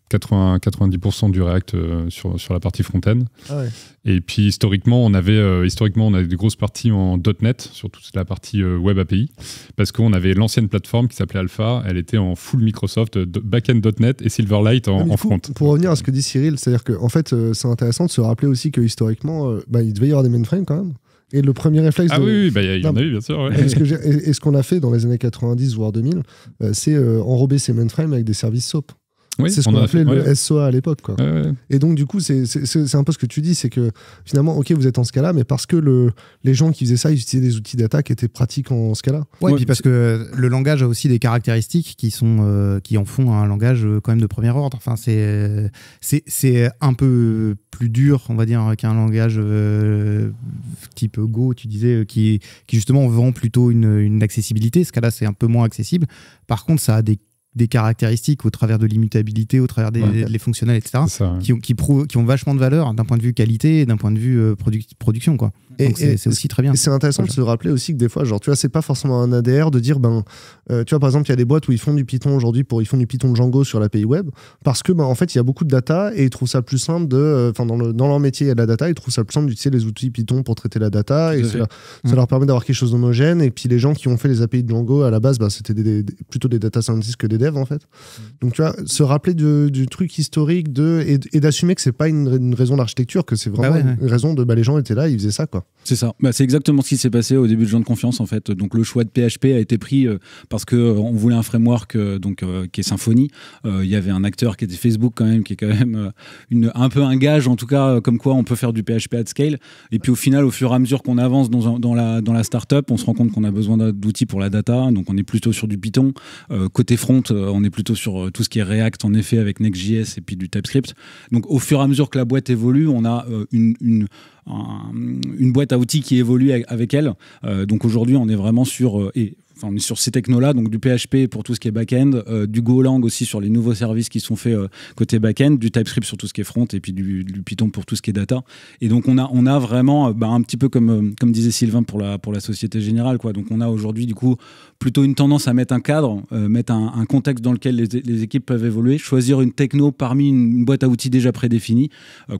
80, 90% du React euh, sur, sur la partie front-end. Ah ouais. Et puis, historiquement, on avait, historiquement, on avait des grosses parties en .NET, sur toute la partie Web API, parce qu'on avait l'ancienne plateforme qui s'appelait Alpha. Elle était en full Microsoft, backend .NET et Silverlight en, en front. Pour revenir à ce que dit Cyril, c'est-à-dire qu'en en fait, c'est intéressant de se rappeler aussi que historiquement, bah, il devait y avoir des mainframes quand même. Et le premier réflexe. Ah oui, bah, il y, en a eu, bien sûr. Et ce qu'on a fait dans les années 90, voire 2000, euh, c'est euh, enrober ces mainframes avec des services SOAP c'est ce qu'on appelait le SOA à l'époque. Et donc, du coup, c'est un peu ce que tu dis, c'est que finalement, ok, vous êtes en Scala, mais parce que le, les gens qui faisaient ça, ils utilisaient des outils d'attaque qui étaient pratiques en Scala. Ouais, et puis parce que le langage a aussi des caractéristiques qui, sont, euh, qui en font un langage euh, quand même de premier ordre. Enfin, c'est un peu plus dur, on va dire, qu'un langage euh, type Go, tu disais, qui, qui justement vend plutôt une, une accessibilité. Scala, c'est un peu moins accessible. Par contre, ça a des des caractéristiques au travers de l'immutabilité, au travers des les fonctionnels, etc., qui, ont, qui, qui, ont vachement de valeur d'un point de vue qualité et d'un point de vue euh, production. Quoi. Et c'est aussi très bien. Et c'est intéressant de se rappeler aussi que des fois, genre, tu vois, c'est pas forcément un ADR de dire, ben, euh, tu vois, par exemple, il y a des boîtes où ils font du Python aujourd'hui pour ils font du Python Django sur l'API web parce que, ben, en fait, il y a beaucoup de data et ils trouvent ça plus simple de, euh, enfin, dans, dans, leur métier, il y a de la data, ils trouvent ça plus simple d'utiliser les outils Python pour traiter la data et ça, mm. leur permet d'avoir quelque chose d'homogène. Et puis les gens qui ont fait les API de Django à la base, ben, c'était plutôt des data scientists que des devs en fait. Mm. Donc, tu vois, se rappeler du truc historique de, et, d'assumer que c'est pas une, raison d'architecture, que c'est vraiment bah une raison de, bah, les gens étaient là, ils faisaient ça, quoi. C'est ça. Bah, exactement ce qui s'est passé au début de Jean de confiance en fait. Donc le choix de PHP a été pris euh, parce que euh, voulait un framework euh, donc qui est Symfony. Il y avait un acteur qui était Facebook quand même, qui est quand même une, un peu un gage en tout cas, comme quoi on peut faire du PHP at scale. Et puis au final, au fur et à mesure qu'on avance dans, dans, la dans la startup, on se rend compte qu'on a besoin d'outils pour la data. Donc on est plutôt sur du Python. côté front, on est plutôt sur tout ce qui est React en effet avec Next.js et puis du TypeScript. Donc au fur et à mesure que la boîte évolue, on a une une boîte à outils qui évolue avec elle. Euh, donc aujourd'hui, on est vraiment sur, euh, et enfin, on est sur ces technos-là, donc du PHP pour tout ce qui est back-end, euh, du Golang aussi sur les nouveaux services qui sont faits euh, côté back-end, du TypeScript sur tout ce qui est front et puis du, Python pour tout ce qui est data. Et donc on a, on a vraiment, euh, bah, un petit peu comme, euh, comme disait Sylvain pour la, pour la Société Générale, quoi. Donc on a aujourd'hui du coup plutôt une tendance à mettre un cadre, mettre un, contexte dans lequel les, équipes peuvent évoluer, choisir une techno parmi une, boîte à outils déjà prédéfinie,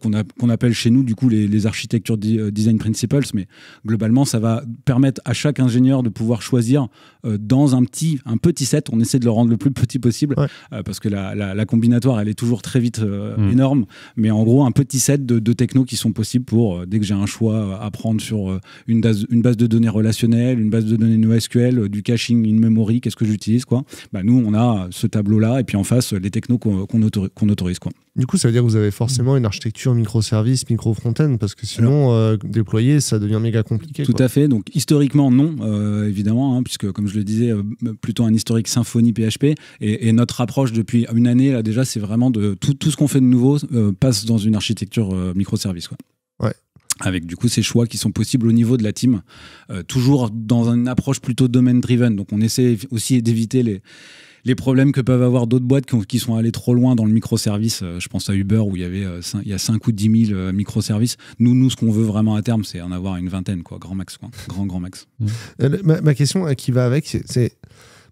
qu'on qu'on appelle chez nous du coup les, architectures design principles, mais globalement ça va permettre à chaque ingénieur de pouvoir choisir dans un petit, un petit set, on essaie de le rendre le plus petit possible, Ouais. euh, parce que la, la- la combinatoire elle est toujours très vite euh, Mm. énorme, mais en gros un petit set de, de technos qui sont possibles pour, euh, dès que j'ai un choix à prendre sur euh, une, base, une base de données relationnelle, une base de données NoSQL, euh, du caching in memory, qu'est-ce que j'utilise quoi bah, Nous, on a ce tableau-là, et puis en face, les technos qu'on qu'on autori- qu'on autorise. Quoi. Du coup, ça veut dire que vous avez forcément une architecture microservice, micro-front-end, parce que sinon, euh, déployer, ça devient méga compliqué. Tout quoi. à fait. Donc, historiquement, non, euh, évidemment, hein, puisque, comme je le disais, euh, plutôt un historique Symfony PHP. Et, et notre approche depuis une année, là, déjà, c'est vraiment de tout, tout ce qu'on fait de nouveau passe dans une architecture microservice. Quoi. Ouais. Avec du coup ces choix qui sont possibles au niveau de la team, euh, toujours dans une approche plutôt domaine-driven. Donc, on essaie aussi d'éviter les les problèmes que peuvent avoir d'autres boîtes qui, ont- qui sont allées trop loin dans le microservice. Euh, je pense à Uber où il y avait euh, il y a 5 ou 10 000 euh, microservices. Nous, nous, ce qu'on veut vraiment à terme, c'est en avoir une vingtaine, quoi, grand max, quoi. grand grand max. Ma, question qui va avec, c'est-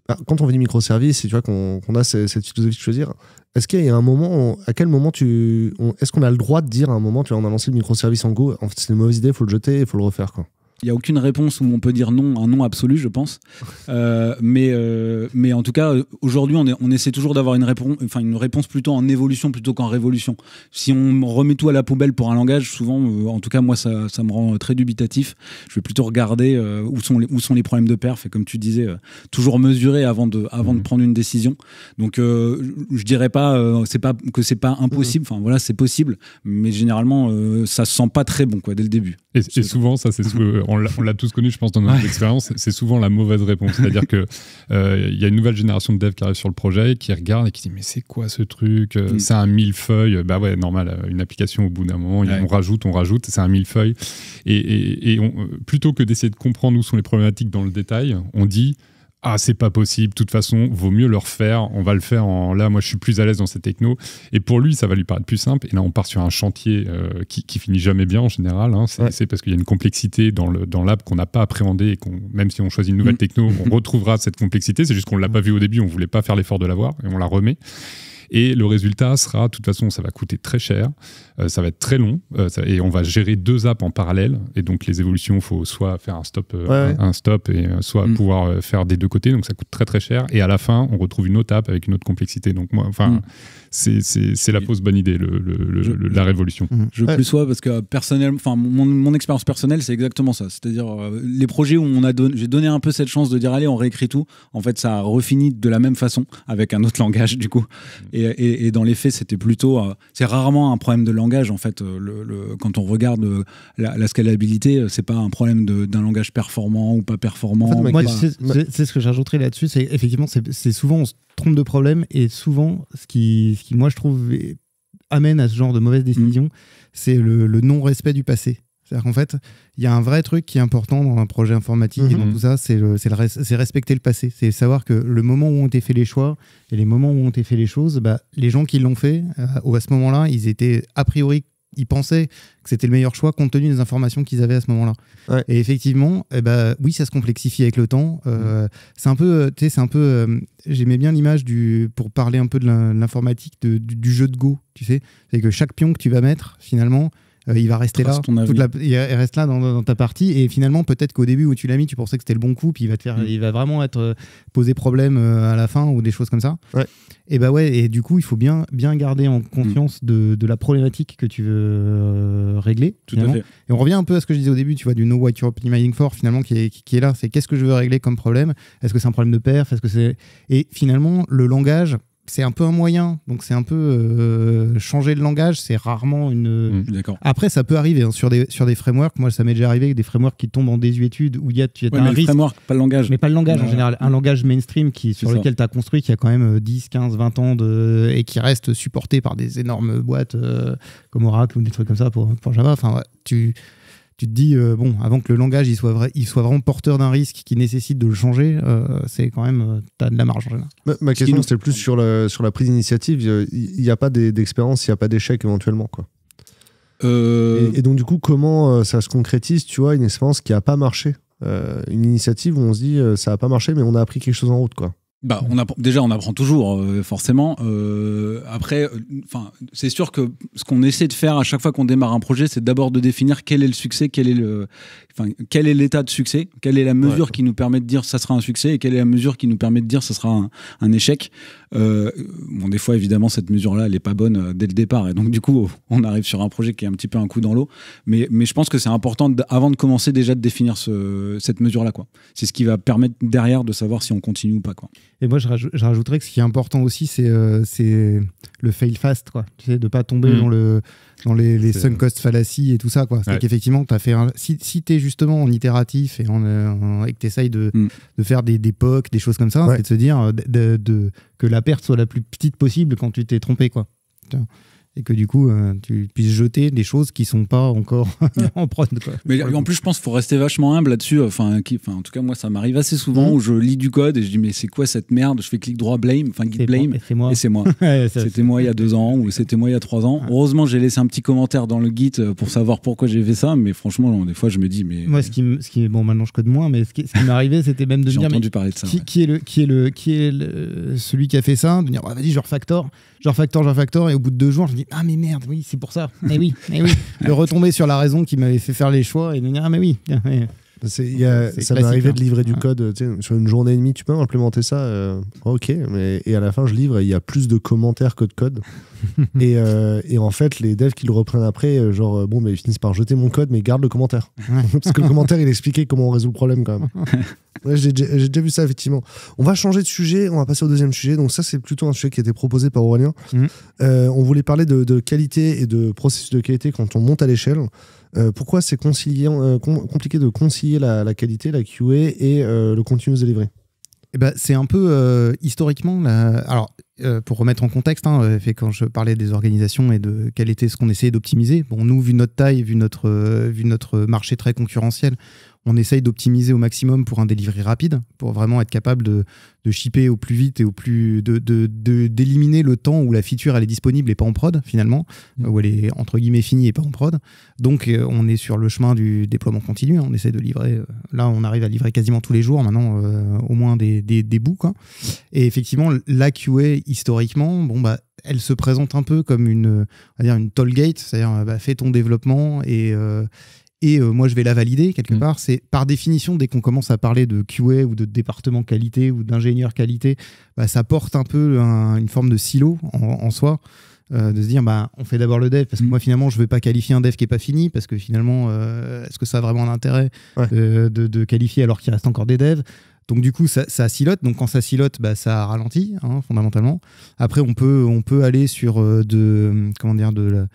bah, quand on veut du microservice et tu vois qu'on a ce- cette philosophie de choisir, est-ce qu'il y a un moment, à quel moment tu, est-ce qu'on a le droit de dire à un moment, tu vois, on a lancé le microservice en Go, c'est une mauvaise idée, il faut le jeter, il faut le refaire quoi. Il n'y a aucune réponse où on peut dire non, un non absolu, je pense. Euh, mais, euh, mais en tout cas, aujourd'hui, on, essaie toujours d'avoir une, réponse, enfin, une réponse plutôt en évolution plutôt qu'en révolution. Si on remet tout à la poubelle pour un langage, souvent, euh, en tout cas, moi, ça, ça me rend très dubitatif. Je vais plutôt regarder où, sont les, où sont les problèmes de perf et, comme tu disais, toujours mesurer avant de, avant de Mhm. prendre une décision. Donc, je je dirais pas, c'est pas que c'est pas impossible. Enfin, voilà, c'est possible, mais généralement, ça se sent pas très bon, quoi, dès le début. Et, et souvent, ça, c'est on l'a tous connu, je pense, dans notre Ouais. expérience, c'est souvent la mauvaise réponse. C'est-à-dire que euh, il y a une nouvelle génération de devs qui arrive sur le projet, qui regarde et qui dit mais c'est quoi ce truc Euh, Mm. C'est un millefeuille. Bah ouais, normal. euh, Une application au bout d'un moment, Ouais. on rajoute, on rajoute, c'est un millefeuille. Et, et, et on- plutôt que d'essayer de comprendre où sont les problématiques dans le détail, on dit ah c'est pas possible, de toute façon, vaut mieux le refaire, on va le faire en là, moi je suis plus à l'aise dans ces technos. Et pour lui, ça va lui paraître plus simple. Et là, on part sur un chantier euh, qui, qui finit jamais bien en général. hein. C'est Ouais. parce qu'il y a une complexité dans le dans l'app qu'on n'a pas appréhendé et qu'on même si on choisit une nouvelle Mm. techno, on retrouvera cette complexité. C'est juste qu'on l'a pas vu au début, on voulait pas faire l'effort de l'avoir et on la remet. Et le résultat sera, de toute façon, ça va coûter très cher, euh, ça va être très long, euh, ça- et on va gérer deux apps en parallèle. Et donc les évolutions, il faut soit faire un stop, euh, Ouais, un, un stop, et soit Mm. pouvoir faire des deux côtés. Donc ça coûte très très cher. Et à la fin, on retrouve une autre app avec une autre complexité. Donc moi, enfin, Mm. C'est la fausse bonne idée, le, le- le- Je- le- la révolution. Je Ouais. plus sois parce que personnellement, enfin mon, mon expérience personnelle, c'est exactement ça. C'est-à-dire euh, les projets où on a don- j'ai donné un peu cette chance de dire allez, on réécrit tout. En fait, ça a refini de la même façon avec un autre langage du coup. Et, et- et dans les faits, c'était plutôt, euh, c'est rarement un problème de langage en fait. euh, le- le- quand on regarde euh, la, la scalabilité, euh, c'est pas un problème d'un langage performant ou pas performant. En fait, ou pas- c'est ce que j'ajouterais là-dessus, c'est effectivement, c'est c'est souvent on se trompe de problème et souvent, ce qui, ce qui moi je trouve amène à ce genre de mauvaises décisions, c'est le, le non-respect du passé. C'est-à-dire qu'en fait, il y a un vrai truc qui est important dans un projet informatique et dans Mhm. tout ça, c'est res- respecter le passé. C'est savoir que le moment où on t'a fait les choix et les moments où on t'a fait les choses, bah, les gens qui l'ont fait, euh, à ce moment-là, ils étaient a priori, ils pensaient que c'était le meilleur choix compte tenu des informations qu'ils avaient à ce moment-là. Ouais. Et effectivement, eh ben, oui, ça se complexifie avec le temps. Euh, C'est un peu, euh, tu sais, c'est un peu. euh, J'aimais bien l'image du pour parler un peu de l'in- l'informatique du, du jeu de Go. Tu sais, c'est que chaque pion que tu vas mettre, finalement, euh, il va rester Trace là. ton avenir. toute la- il reste là dans, dans ta partie. Et finalement, peut-être qu'au début où tu l'as mis, tu pensais que c'était le bon coup, puis il va te faire, Mm. il va vraiment être euh, poser problème euh, à la fin ou des choses comme ça. Ouais. Et bah ouais. Et du coup, il faut bien, bien garder en conscience de, de la problématique que tu veux euh, régler. Tout à fait. Et on revient un peu à ce que je disais au début, tu vois, du know what you're optimizing for, finalement, qui est, qui, qui est là. C'est qu'est-ce que je veux régler comme problème? Est-ce que c'est un problème de perf? Est-ce que c'est Et finalement, le langage, c'est un peu un moyen. Donc c'est un peu euh, changer le langage, c'est rarement une. Mm. D'accord. Après, ça peut arriver hein, sur, des, sur des frameworks. Moi, ça m'est déjà arrivé avec des frameworks qui tombent en désuétude où il y a, Ouais, un risque. framework, pas le langage. Mais pas le langage en général. Un langage mainstream qui, sur ça. lequel tu as construit, qui a quand même euh, 10, 15, 20 ans de, et qui reste supporté par des énormes boîtes euh, comme Oracle ou des trucs comme ça pour, pour Java. Enfin, ouais, tu, tu te dis, euh, bon, avant que le langage il soit, vrai, il soit vraiment porteur d'un risque qui nécessite de le changer, euh, c'est quand même, tu as de la marge en général. Ma, ma question, c'était plus sur, le, sur la prise d'initiative. Il n'y a pas d'expérience, il n'y a pas d'échec éventuellement. Quoi. Euh, Et, et donc, du coup, comment euh, ça se concrétise, tu vois, une expérience qui n'a pas marché? Euh, Une initiative où on se dit, euh, ça n'a pas marché, mais on a appris quelque chose en route, quoi. Bah, on apprend- déjà, on apprend toujours, euh, forcément. Euh, après, enfin, c'est sûr que ce qu'on essaie de faire à chaque fois qu'on démarre un projet, c'est d'abord de définir quel est le succès, quel est le, enfin, quel est l'état de succès, quelle est la mesure qui nous permet de dire ça sera un succès et quelle est la mesure qui nous permet de dire ça sera un, un échec. Euh, bon, des fois, évidemment, cette mesure-là, elle n'est pas bonne euh, dès le départ, et donc du coup, on arrive sur un projet qui est un petit peu un coup dans l'eau. Mais, mais je pense que c'est important, de- avant de commencer, déjà de définir ce- cette mesure-là, quoi. C'est ce qui va permettre derrière de savoir si on continue ou pas, quoi. Et moi, je, rajou- je rajouterais que ce qui est important aussi, c'est euh, c'est le fail fast, quoi. Tu sais, de pas tomber Mm. dans, le, dans les, les sunk cost fallacies et tout ça, quoi. C'est Ouais. qu'effectivement, as fait un, si, si tu es justement en itératif et, en, euh, en- et que tu essayes de, Mm. de faire des, des POC, des choses comme ça, Ouais. c'est de se dire euh, de, de- de- que la perte soit la plus petite possible quand tu t'es trompé, quoi. Et que du coup, euh, tu puisses jeter des choses qui sont pas encore en prod, quoi. Mais en plus, je pense qu'il faut rester vachement humble là-dessus. Enfin, qui- enfin, en tout cas, moi, ça m'arrive assez souvent Mhm. où je lis du code et je dis mais c'est quoi cette merde? Je fais clic droit blame, enfin git blame, moi- et c'est moi. C'était moi il y a deux ans ou c'était moi il y a trois ans. Heureusement, j'ai laissé un petit commentaire dans le Git euh, pour savoir pourquoi j'ai fait ça. Mais franchement, des fois, je me dis mais Moi, ce qui, ce qui bon, maintenant je code moins, mais ce qui, qui m'est arrivé, c'était même de me dire, mais entendu parler de ça. qui, ouais. qui est le qui est le qui est le- celui qui a fait ça? De dire Ah, vas-y je refactor je refactor je refactor et au bout de deux jours je dis ah mais merde oui c'est pour ça. Mais oui mais oui. De retomber sur la raison qui m'avait fait faire les choix et de dire ah mais oui y a- C'est ça m'est arrivé hein. de livrer du code sur une journée et demie. Tu peux implémenter ça euh, Ok, mais et à la fin, je livre et il y a plus de commentaires que de code. et, euh, et en fait, les devs qui le reprennent après, euh, genre, bon, mais ils finissent par jeter mon code, mais ils gardent le commentaire. Parce que le commentaire, il expliquait comment on résout le problème quand même. Ouais, j'ai déjà vu ça, effectivement. On va changer de sujet, on va passer au deuxième sujet. Donc, ça, c'est plutôt un sujet qui a été proposé par Aurélien. Mhm. Euh, on voulait parler de, de qualité et de processus de qualité quand on monte à l'échelle. Euh, pourquoi c'est euh, com- compliqué de concilier la, qualité, la QA et euh, le continuous delivery? Eh ben, c'est un peu historiquement. Alors, pour remettre en contexte, hein, quand je parlais des organisations et de quel était ce qu'on essayait d'optimiser, bon, nous, vu notre taille, vu notre, vu notre marché très concurrentiel, on essaye d'optimiser au maximum pour un delivery rapide, pour vraiment être capable de, de shipper au plus vite et au plus de d'éliminer le temps où la feature elle est disponible et pas en prod finalement, Mm. où elle est entre guillemets finie et pas en prod. Donc euh, on est sur le chemin du déploiement continu. hein. On essaie de livrer. euh, là, on arrive à livrer quasiment tous les jours maintenant, euh, au moins des, des, des bouts. quoi. Et effectivement, la QA historiquement, bon bah, elle se présente un peu comme une, on va dire une toll gate, c'est-à-dire bah, fais ton développement et euh, et euh, moi je vais la valider quelque Mm. part. C'est par définition dès qu'on commence à parler de QA ou de département qualité ou d'ingénieur qualité, bah, ça porte un peu un- une forme de silo en, en soi. euh, de se dire bah on fait d'abord le dev parce que Mm. moi finalement je veux pas qualifier un dev qui est pas fini parce que finalement euh, est-ce que ça a vraiment l'intérêt Ouais. de, de- de qualifier alors qu'il reste encore des devs? Donc du coup ça, ça silote donc quand ça silote bah, ça ralentit hein, fondamentalement après on peut on peut aller sur de comment dire de la-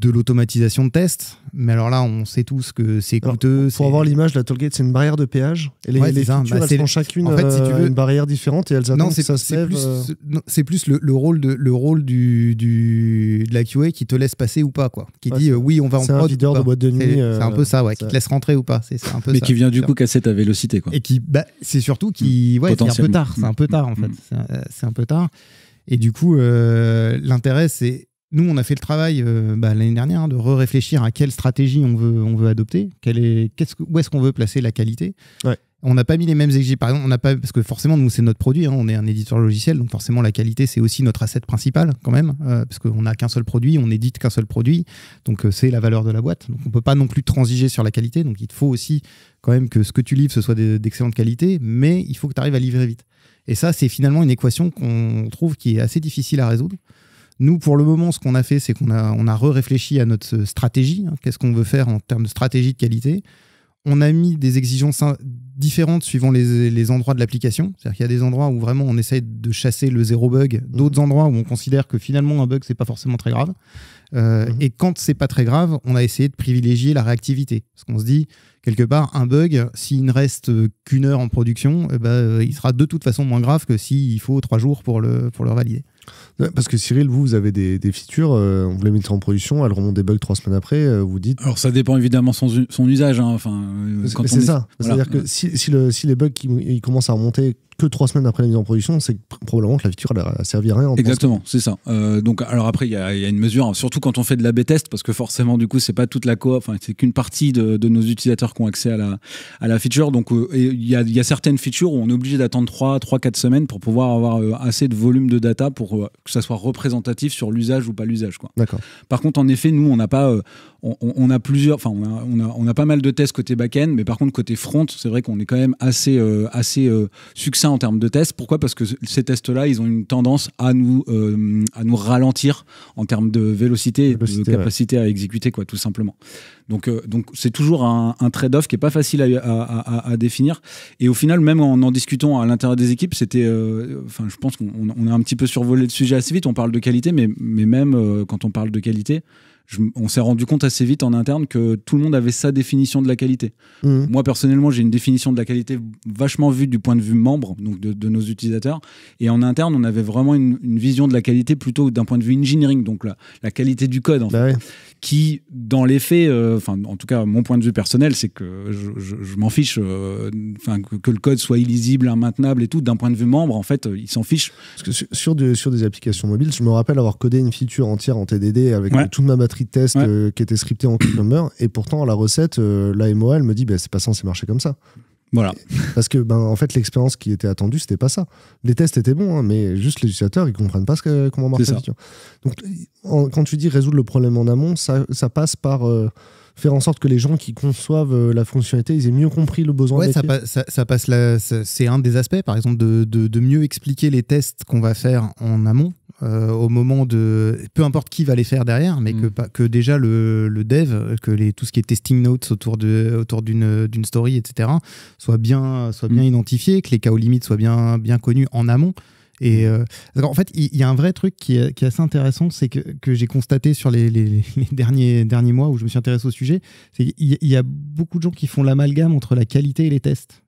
de l'automatisation de tests mais alors là on sait tous que c'est Alors, coûteux Pour c'est- avoir l'image, la tollgate, c'est une barrière de péage. Et les, Ouais, les c'est ça. features, Bah, elles c'est- sont chacune en fait, si tu euh, veux- une barrière différente et elles attendent non, que c'est ça se c'est plus, euh, c'est- non, c'est plus le, le rôle, de, le rôle du, du, de la QA qui te laisse passer ou pas, quoi. Qui Ouais, dit c'est- euh, oui, on va en C'est un prod. de pas. boîte de nuit. C'est euh, c'est un peu ça, ouais, qui te laisse rentrer ou pas. C'est c'est un peu Mais ça. qui vient du coup casser ta vélocité, quoi. Et qui, bah, c'est surtout qui, ouais, c'est un peu Potentiellement. tard. C'est un peu tard en fait. Mm. C'est un- C'est un peu tard. Et du coup, euh, l'intérêt, c'est nous, on a fait le travail euh, bah, l'année dernière hein, de re-réfléchir à quelle stratégie on veut, on veut adopter, quelle est, où est-ce qu'on veut placer la qualité. Ouais. On n'a pas mis les mêmes exigences. Par exemple, on n'a pas parce que forcément, nous, c'est notre produit. hein, on est un éditeur logiciel, donc forcément, la qualité, c'est aussi notre asset principal quand même, euh, parce qu'on n'a qu'un seul produit, on n'édite qu'un seul produit, donc euh, c'est la valeur de la boîte. Donc on peut pas non plus transiger sur la qualité. Donc il te faut aussi quand même que ce que tu livres ce soit de- d'excellente qualité, mais il faut que tu arrives à livrer vite. Et ça, c'est finalement une équation qu'on trouve qui est assez difficile à résoudre. Nous, pour le moment, ce qu'on a fait, c'est qu'on a, on a re-réfléchi à notre stratégie. hein. Qu'est-ce qu'on veut faire en termes de stratégie de qualité On a mis des exigences différentes suivant les, les endroits de l'application. C'est-à-dire qu'il y a des endroits où vraiment on essaie de chasser le zéro bug, d'autres endroits où on considère que finalement un bug, c'est pas forcément très grave. Euh, Mhm. Et quand c'est pas très grave, on a essayé de privilégier la réactivité. Parce qu'on se dit, quelque part, un bug, s'il ne reste qu'une heure en production, eh ben, euh, il sera de toute façon moins grave que s'il faut trois jours pour le, pour le valider. Parce que Cyril, vous, vous avez des, des features, euh, vous les mettez en production, elles remontent des bugs trois semaines après, euh, vous dites. Alors ça dépend évidemment son, son usage. hein. Enfin, euh, c'est est- ça. voilà. C'est-à-dire que si, si, le- si les bugs qui, ils commencent à remonter que trois semaines après la mise en production, c'est probablement que la feature elle servi à rien. en Exactement, c'est ça. Euh, donc, alors après, il y, a il y a une mesure, surtout quand on fait de la B-test, parce que forcément, du coup, c'est pas toute la coop, enfin, c'est qu'une partie de, de nos utilisateurs qui ont accès à la, à la feature. Donc, euh, il y, a, il y a certaines features où on est obligé d'attendre 3, 3, 4 semaines pour pouvoir avoir euh, assez de volume de data pour que ça soit représentatif sur l'usage ou pas l'usage. D'accord. Par contre, en effet, nous, on n'a pas, on, a plusieurs, enfin, on a, on, a, on a pas mal de tests côté back-end, mais par contre, côté front, c'est vrai qu'on est quand même assez, euh, assez euh, succinct en termes de tests. Pourquoi? Parce que ces tests-là, ils ont une tendance à nous, euh, à nous ralentir en termes de vélocité et de capacité à exécuter, quoi, tout simplement. Donc, donc c'est toujours un, un trade-off qui est pas facile à, à- définir. Et au final, même en en discutant à l'intérieur des équipes, c'était, enfin, je pense qu'on on a un petit peu survolé le sujet assez vite. On parle de qualité, mais, mais même quand on parle de qualité, je- on s'est rendu compte assez vite en interne que tout le monde avait sa définition de la qualité. Mhm. Moi, personnellement, j'ai une définition de la qualité vachement vue du point de vue membre, donc de, de nos utilisateurs. Et en interne, on avait vraiment une, une vision de la qualité plutôt d'un point de vue engineering, donc la, la qualité du code, en fait, Bah ouais. qui, dans les faits, euh, en tout cas, mon point de vue personnel, c'est que je, je- je m'en fiche, euh, que, que le code soit illisible, immaintenable et tout. D'un point de vue membre, en fait, euh, il s'en fiche. Parce que sur, sur, de- sur des applications mobiles, je me rappelle avoir codé une feature entière en TDD avec Ouais. toute ma batterie de test Ouais. euh, qui était scriptée en Cucumber. Et pourtant, la recette, euh, la MOA, elle me dit, bah, c'est pas censé marcher comme ça. Voilà. Parce que, ben, en fait, l'expérience qui était attendue, c'était pas ça. Les tests étaient bons, hein, mais juste les utilisateurs, ils comprennent pas ce que, comment marche la feature. Donc, en- quand tu dis résoudre le problème en amont, ça, ça passe par euh, faire en sorte que les gens qui conçoivent euh, la fonctionnalité, ils aient mieux compris le besoin Ouais, ça, pa- ça- passe c'est un des aspects, par exemple, de, de- de mieux expliquer les tests qu'on va faire en amont, euh, au moment de. Peu importe qui va les faire derrière, mais Mm. que, pas- que déjà le, le dev, que les, tout ce qui est testing notes autour de autour d'une d'une story, etc., soit bien, soit bien Mm. identifié, que les cas aux limites soient bien, bien connus en amont. Et euh, qu'en fait, il y, a un vrai truc qui est, qui est assez intéressant, c'est que, que j'ai constaté sur les, les- les derniers, derniers mois où je me suis intéressé au sujet, c'est qu'il y- il y a beaucoup de gens qui font l'amalgame entre la qualité et les tests.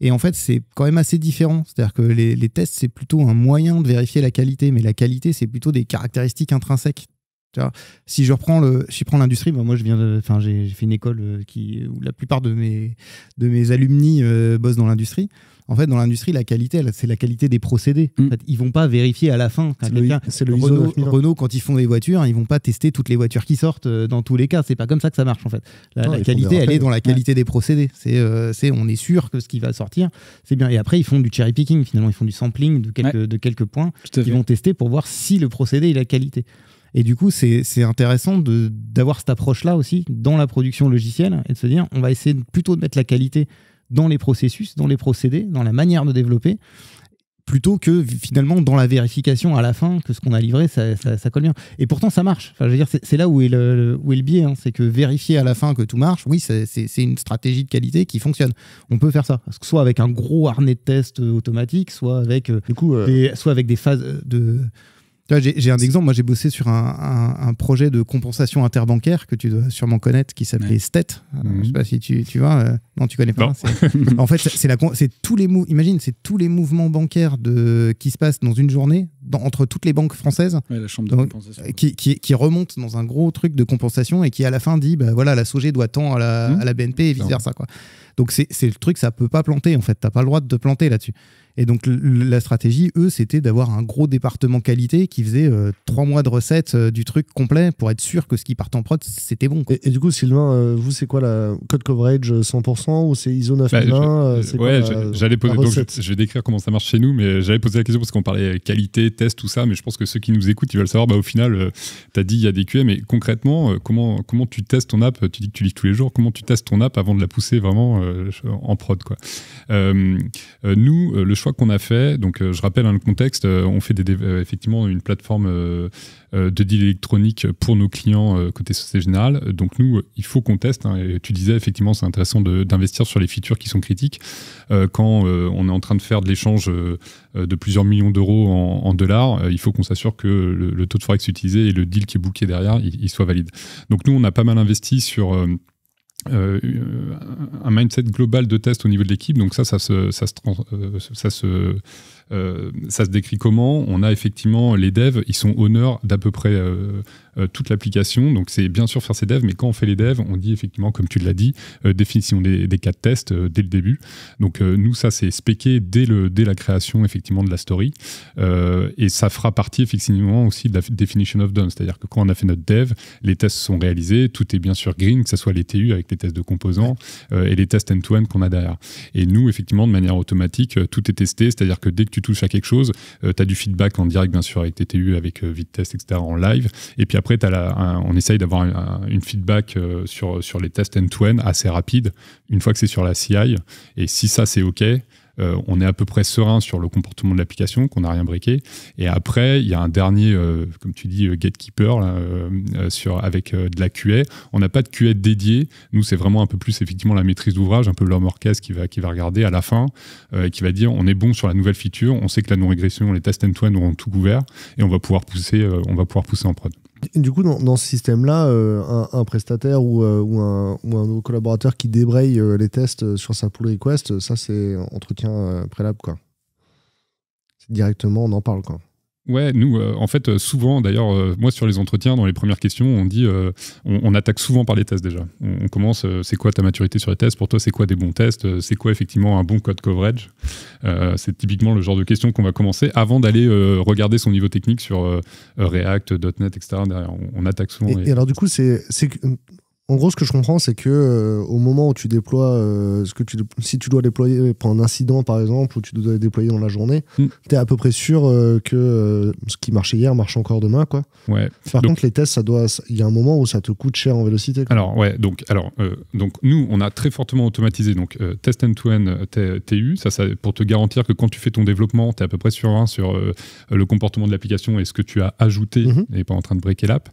Et en fait, c'est quand même assez différent. C'est-à-dire que les, les tests, c'est plutôt un moyen de vérifier la qualité, mais la qualité, c'est plutôt des caractéristiques intrinsèques. Tu vois, si je reprends le, si je prends l'industrie, bah, moi je viens de, enfin j'ai fait une école euh, qui où la plupart de mes de mes alumni euh, bossent dans l'industrie. En fait, dans l'industrie, la qualité, c'est la qualité des procédés. En Mm. fait, ils vont pas vérifier à la fin. C'est le, le Renault, 9001. Renault, quand ils font des voitures, ils vont pas tester toutes les voitures qui sortent euh, dans tous les cas. C'est pas comme ça que ça marche en fait. La, Non, qualité, elle est dans la qualité des procédés. C'est, euh, on est sûr que ce qui va sortir, c'est bien. Et après, ils font du cherry picking. Finalement, ils font du sampling de quelques, de quelques points qu'ils vont tester pour voir si le procédé il a qualité. Et du coup, c'est, intéressant d'avoir cette approche-là aussi dans la production logicielle et de se dire, on va essayer plutôt de mettre la qualité dans les processus, dans les procédés, dans la manière de développer, plutôt que finalement dans la vérification à la fin que ce qu'on a livré, ça, ça- ça colle bien. Et pourtant, ça marche. Enfin, je veux dire, c'est, là où est le, où est le biais. hein. C'est que vérifier à la fin que tout marche, oui, c'est, une stratégie de qualité qui fonctionne. On peut faire ça. Soit avec un gros harnais de test euh, automatique, soit avec euh, Du coup, euh, des- soit avec des phases de. Tu J'ai un exemple, moi j'ai bossé sur un, un- un projet de compensation interbancaire que tu dois sûrement connaître qui s'appelait Ouais. STET. Mhm. Je sais pas si tu, tu vois. euh, non, tu connais pas. En fait, c'est- tous les mou- imagine, c'est tous les mouvements bancaires de, qui se passent dans une journée dans- entre toutes les banques françaises Ouais, la chambre de Donc, compensation. qui, qui, qui remonte dans un gros truc de compensation et qui à la fin dit bah voilà la SOG doit tant à la, Mmh. à la BNP et vice versa quoi. Donc c'est le truc ça peut pas planter en fait t'as pas le droit de te planter là-dessus. Et donc la stratégie eux c'était d'avoir un gros département qualité qui faisait euh, trois mois de recettes euh, du truc complet pour être sûr que ce qui part en prod c'était bon. quoi. et, et du coup, Sylvain, euh, vous, c'est quoi la code coverage euh, 100% ou c'est ISO Bah, 9001 euh, je- c'est quoi ouais, j'allais poser. donc je, vais décrire comment ça marche chez nous, mais j'allais poser la question parce qu'on parlait qualité, test, tout ça. Mais je pense que ceux qui nous écoutent, ils veulent savoir. Bah, au final, tu as dit il y a des QA, mais concrètement, euh, comment comment tu testes ton app Tu dis que tu lis tous les jours. Comment tu testes ton app avant de la pousser vraiment euh, en prod, quoi Euh, euh, Nous, euh, le choix qu'on a fait. Donc, euh, je rappelle hein, le contexte. euh, on fait des, euh, effectivement une plateforme de deal électronique pour nos clients côté Société Générale. Donc nous, il faut qu'on teste. hein, tu disais effectivement, c'est intéressant d'investir sur les features qui sont critiques. Quand on est en train de faire de l'échange de plusieurs millions d'euros en, dollars, il faut qu'on s'assure que le, le taux de forex utilisé et le deal qui est booké derrière, il, il soit valide. Donc nous, on a pas mal investi sur euh, un mindset global de test au niveau de l'équipe. Donc ça, ça se, ça se, euh, ça se euh, ça se décrit comment On a effectivement les devs, ils sont honneurs d'à peu près toute l'application. Donc c'est bien sûr faire ses devs, mais quand on fait les devs, on dit effectivement, comme tu l'as dit, définition des, cas de test dès le début. Donc nous, ça c'est spéqué dès, dès la création effectivement de la story. et ça fera partie effectivement aussi de la definition of done. C'est-à-dire que quand on a fait notre dev, les tests sont réalisés, tout est bien sûr green, que ce soit les TU avec les tests de composants et les tests end-to-end qu'on a derrière. Et nous, effectivement, de manière automatique, tout est testé, c'est-à-dire que dès que tu touches à quelque chose, tu as du feedback en direct, bien sûr, avec tes TU, avec Vittest, etc., en live. Et puis après, as la, on essaye d'avoir une feedback sur, sur les tests end-to-end assez rapide, une fois que c'est sur la CI. Et si ça, c'est OK, euh, on est à peu près serein sur le comportement de l'application, qu'on n'a rien briqué. Et après, il y a un dernier, euh, comme tu dis, euh, gatekeeper avec de la QA. On n'a pas de QA dédié. Nous, c'est vraiment un peu plus effectivement la maîtrise d'ouvrage, un peu l'homme orchestre qui va, qui va regarder à la fin et qui va dire on est bon sur la nouvelle feature, on sait que la non-régression, les tests end-to-end auront tout couvert et on va pouvoir pousser, on va pouvoir pousser en prod. Du coup, dans, ce système-là, euh, un, prestataire ou, euh, un, ou, collaborateur qui débraye euh, les tests sur sa pull request, ça c'est entretien préalable. Quoi. Directement, on en parle. Quoi. Ouais, nous, euh, en fait, euh, souvent, d'ailleurs, euh, moi, sur les entretiens, dans les premières questions, on dit, on, attaque souvent par les tests déjà. On, commence, c'est quoi ta maturité sur les tests? Pour toi, c'est quoi des bons tests? C'est quoi effectivement un bon code coverage? C'est typiquement le genre de questions qu'on va commencer avant d'aller regarder son niveau technique sur React, .NET, etc. Derrière, on, attaque souvent. Et, et alors, du coup, c'est en gros, ce que je comprends, c'est que euh, au moment où tu déploies, euh, ce que tu, si tu dois déployer pour un incident par exemple, ou tu dois déployer dans la journée, mm. tu es à peu près sûr euh, que ce qui marchait hier marche encore demain, quoi. Ouais. Par contre, les tests, ça doit, il y a un moment où ça te coûte cher en vélocité. Alors ouais, donc alors donc nous, on a très fortement automatisé donc test end-to-end TU, ça, ça pour te garantir que quand tu fais ton développement, tu es à peu près sûr hein, sur le comportement de l'application et ce que tu as ajouté mm-hmm. et pas en train de breaker l'app.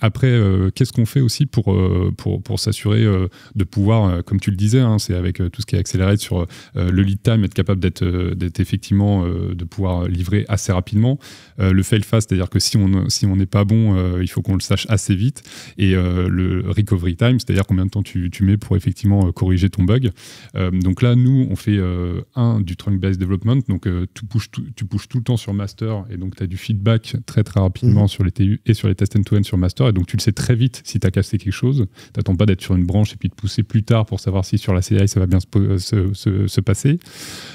après, qu'est-ce qu'on fait aussi pour pour, euh, pour, pour s'assurer euh, de pouvoir, euh, comme tu le disais, hein, c'est avec tout ce qui est accéléré sur le lead time, être capable d'être d'être effectivement, de pouvoir livrer assez rapidement. le fail fast, c'est-à-dire que si on si on n'est pas bon, il faut qu'on le sache assez vite. Et le recovery time, c'est-à-dire combien de temps tu, tu, mets pour effectivement corriger ton bug. donc là, nous, on fait un du trunk-based development, donc tu, pushes tout, tu pushes tout le temps sur master, et donc tu as du feedback très très rapidement mmh. sur les TU et sur les tests end-to-end sur master, et donc tu le sais très vite si tu as cassé quelque chose. T'attends pas d'être sur une branche et puis de pousser plus tard pour savoir si sur la CI ça va bien se, se, passer.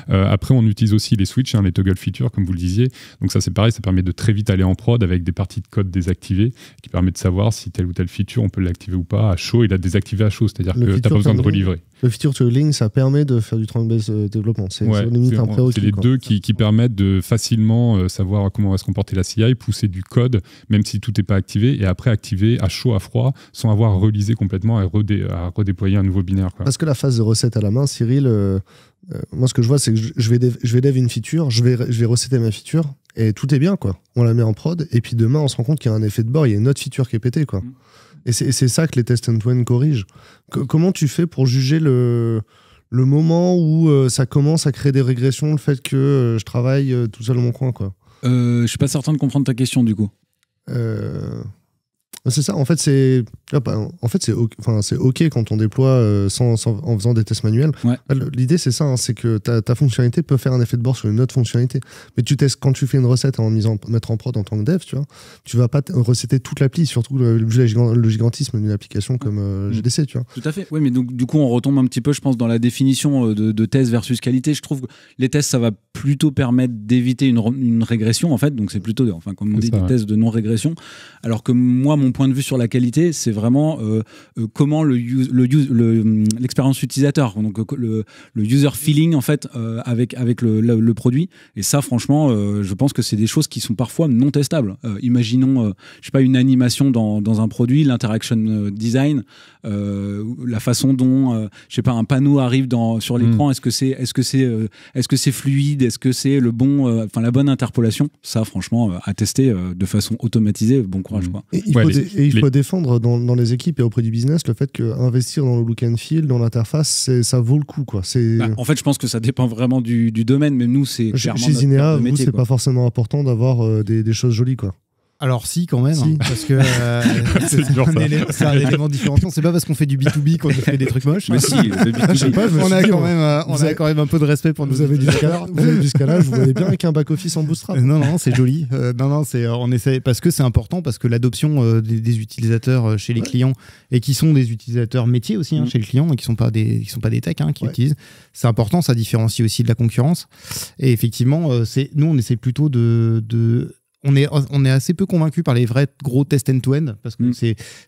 Euh, après, on utilise aussi les switches, hein, les toggle features, comme vous le disiez. Donc ça, c'est pareil, ça permet de très vite aller en prod avec des parties de code désactivées qui permet de savoir si telle ou telle feature, on peut l'activer ou pas à chaud et la désactiver à chaud. C'est-à-dire que tu pas besoin de relivrer. Le feature tooling, ça permet de faire du trunk-based euh, développement. C'est limite un C'est les deux qui, qui, permettent de facilement euh, savoir comment va se comporter la CI, pousser du code, même si tout n'est pas activé, et après activer à chaud, à froid, sans avoir relisé complètement et à redéployer un nouveau binaire. Parce que la phase de recette à la main, Cyril, euh, euh, moi ce que je vois, c'est que je vais, dev, je vais dev une feature, je vais, je vais recetter ma feature, et tout est bien, quoi. On la met en prod, et puis demain, on se rend compte qu'il y a un effet de bord, il y a une autre feature qui est pétée, quoi. Mm. Et c'est ça que les tests end-to-end corrigent. comment tu fais pour juger le, le moment où euh, ça commence à créer des régressions, le fait que je travaille tout seul dans mon coin, quoi? Je suis pas certain de comprendre ta question, du coup. C'est ça, en fait, c'est en fait, c'est enfin, OK quand on déploie euh, sans, en faisant des tests manuels. L'idée, c'est ça, hein, c'est que ta, ta, fonctionnalité peut faire un effet de bord sur une autre fonctionnalité. Mais tu testes, quand tu fais une recette en mise en, mettre en prod en tant que dev, tu vois, tu vas pas recéter toute l'appli, surtout le, le, gigantisme d'une application comme euh, mm. GDC, tu vois. Tout à fait. Oui, mais donc, du coup, on retombe un petit peu, je pense, dans la définition euh, de, de test versus qualité. Je trouve que les tests, ça va plutôt permettre d'éviter une, une, régression, en fait. Donc, c'est plutôt, enfin, comme on dit, des tests de non-régression. Alors que moi, mon point de vue sur la qualité, c'est vraiment euh, euh, comment le l'expérience le, utilisateur, donc euh, le, le, user feeling en fait avec avec le, produit. Et ça, franchement, je pense que c'est des choses qui sont parfois non testables. imaginons, je sais pas, une animation dans, dans un produit, l'interaction design, la façon dont, je sais pas, un panneau arrive dans sur l'écran. Mm. Est-ce que c'est est-ce que c'est est-ce que c'est fluide Est-ce que c'est le bon, enfin la bonne interpolation? Ça, franchement, à tester de façon automatisée. Bon courage, mm. quoi. Et il, faut, et il faut défendre dans, dans les équipes et auprès du business le fait qu'investir dans le look and feel, dans l'interface, ça vaut le coup. Quoi. Bah, en fait, je pense que ça dépend vraiment du, du domaine, mais nous, c'est clairement. Chez Zinea, vous, c'est pas forcément important d'avoir euh, des, des, choses jolies. Quoi. Alors si quand même, Si. hein, parce que euh, C'est un, ça. élé- c'est un élément différenciant. C'est pas parce qu'on fait du B2B qu'on fait des trucs moches. Mais si, le B2B. Je sais pas, je me on a quand même, euh, on vous a avez- quand même un peu de respect pour Vous nos avez du scalage, vous avez du scalage, vous voyez bien avec un back-office en bootstrap. Non, non, c'est joli. Euh, non, non, c'est on essaie parce que c'est important parce que l'adoption euh, des, des utilisateurs euh, chez les Ouais. clients et qui sont des utilisateurs métiers aussi hein, Mm. chez le client et qui sont pas des qui sont pas des techs hein, qui Ouais. utilisent. C'est important, ça différencie aussi de la concurrence. Et effectivement, euh, c'est nous on essaie plutôt de, de on est, on est assez peu convaincu par les vrais gros tests end-to-end parce que Mm.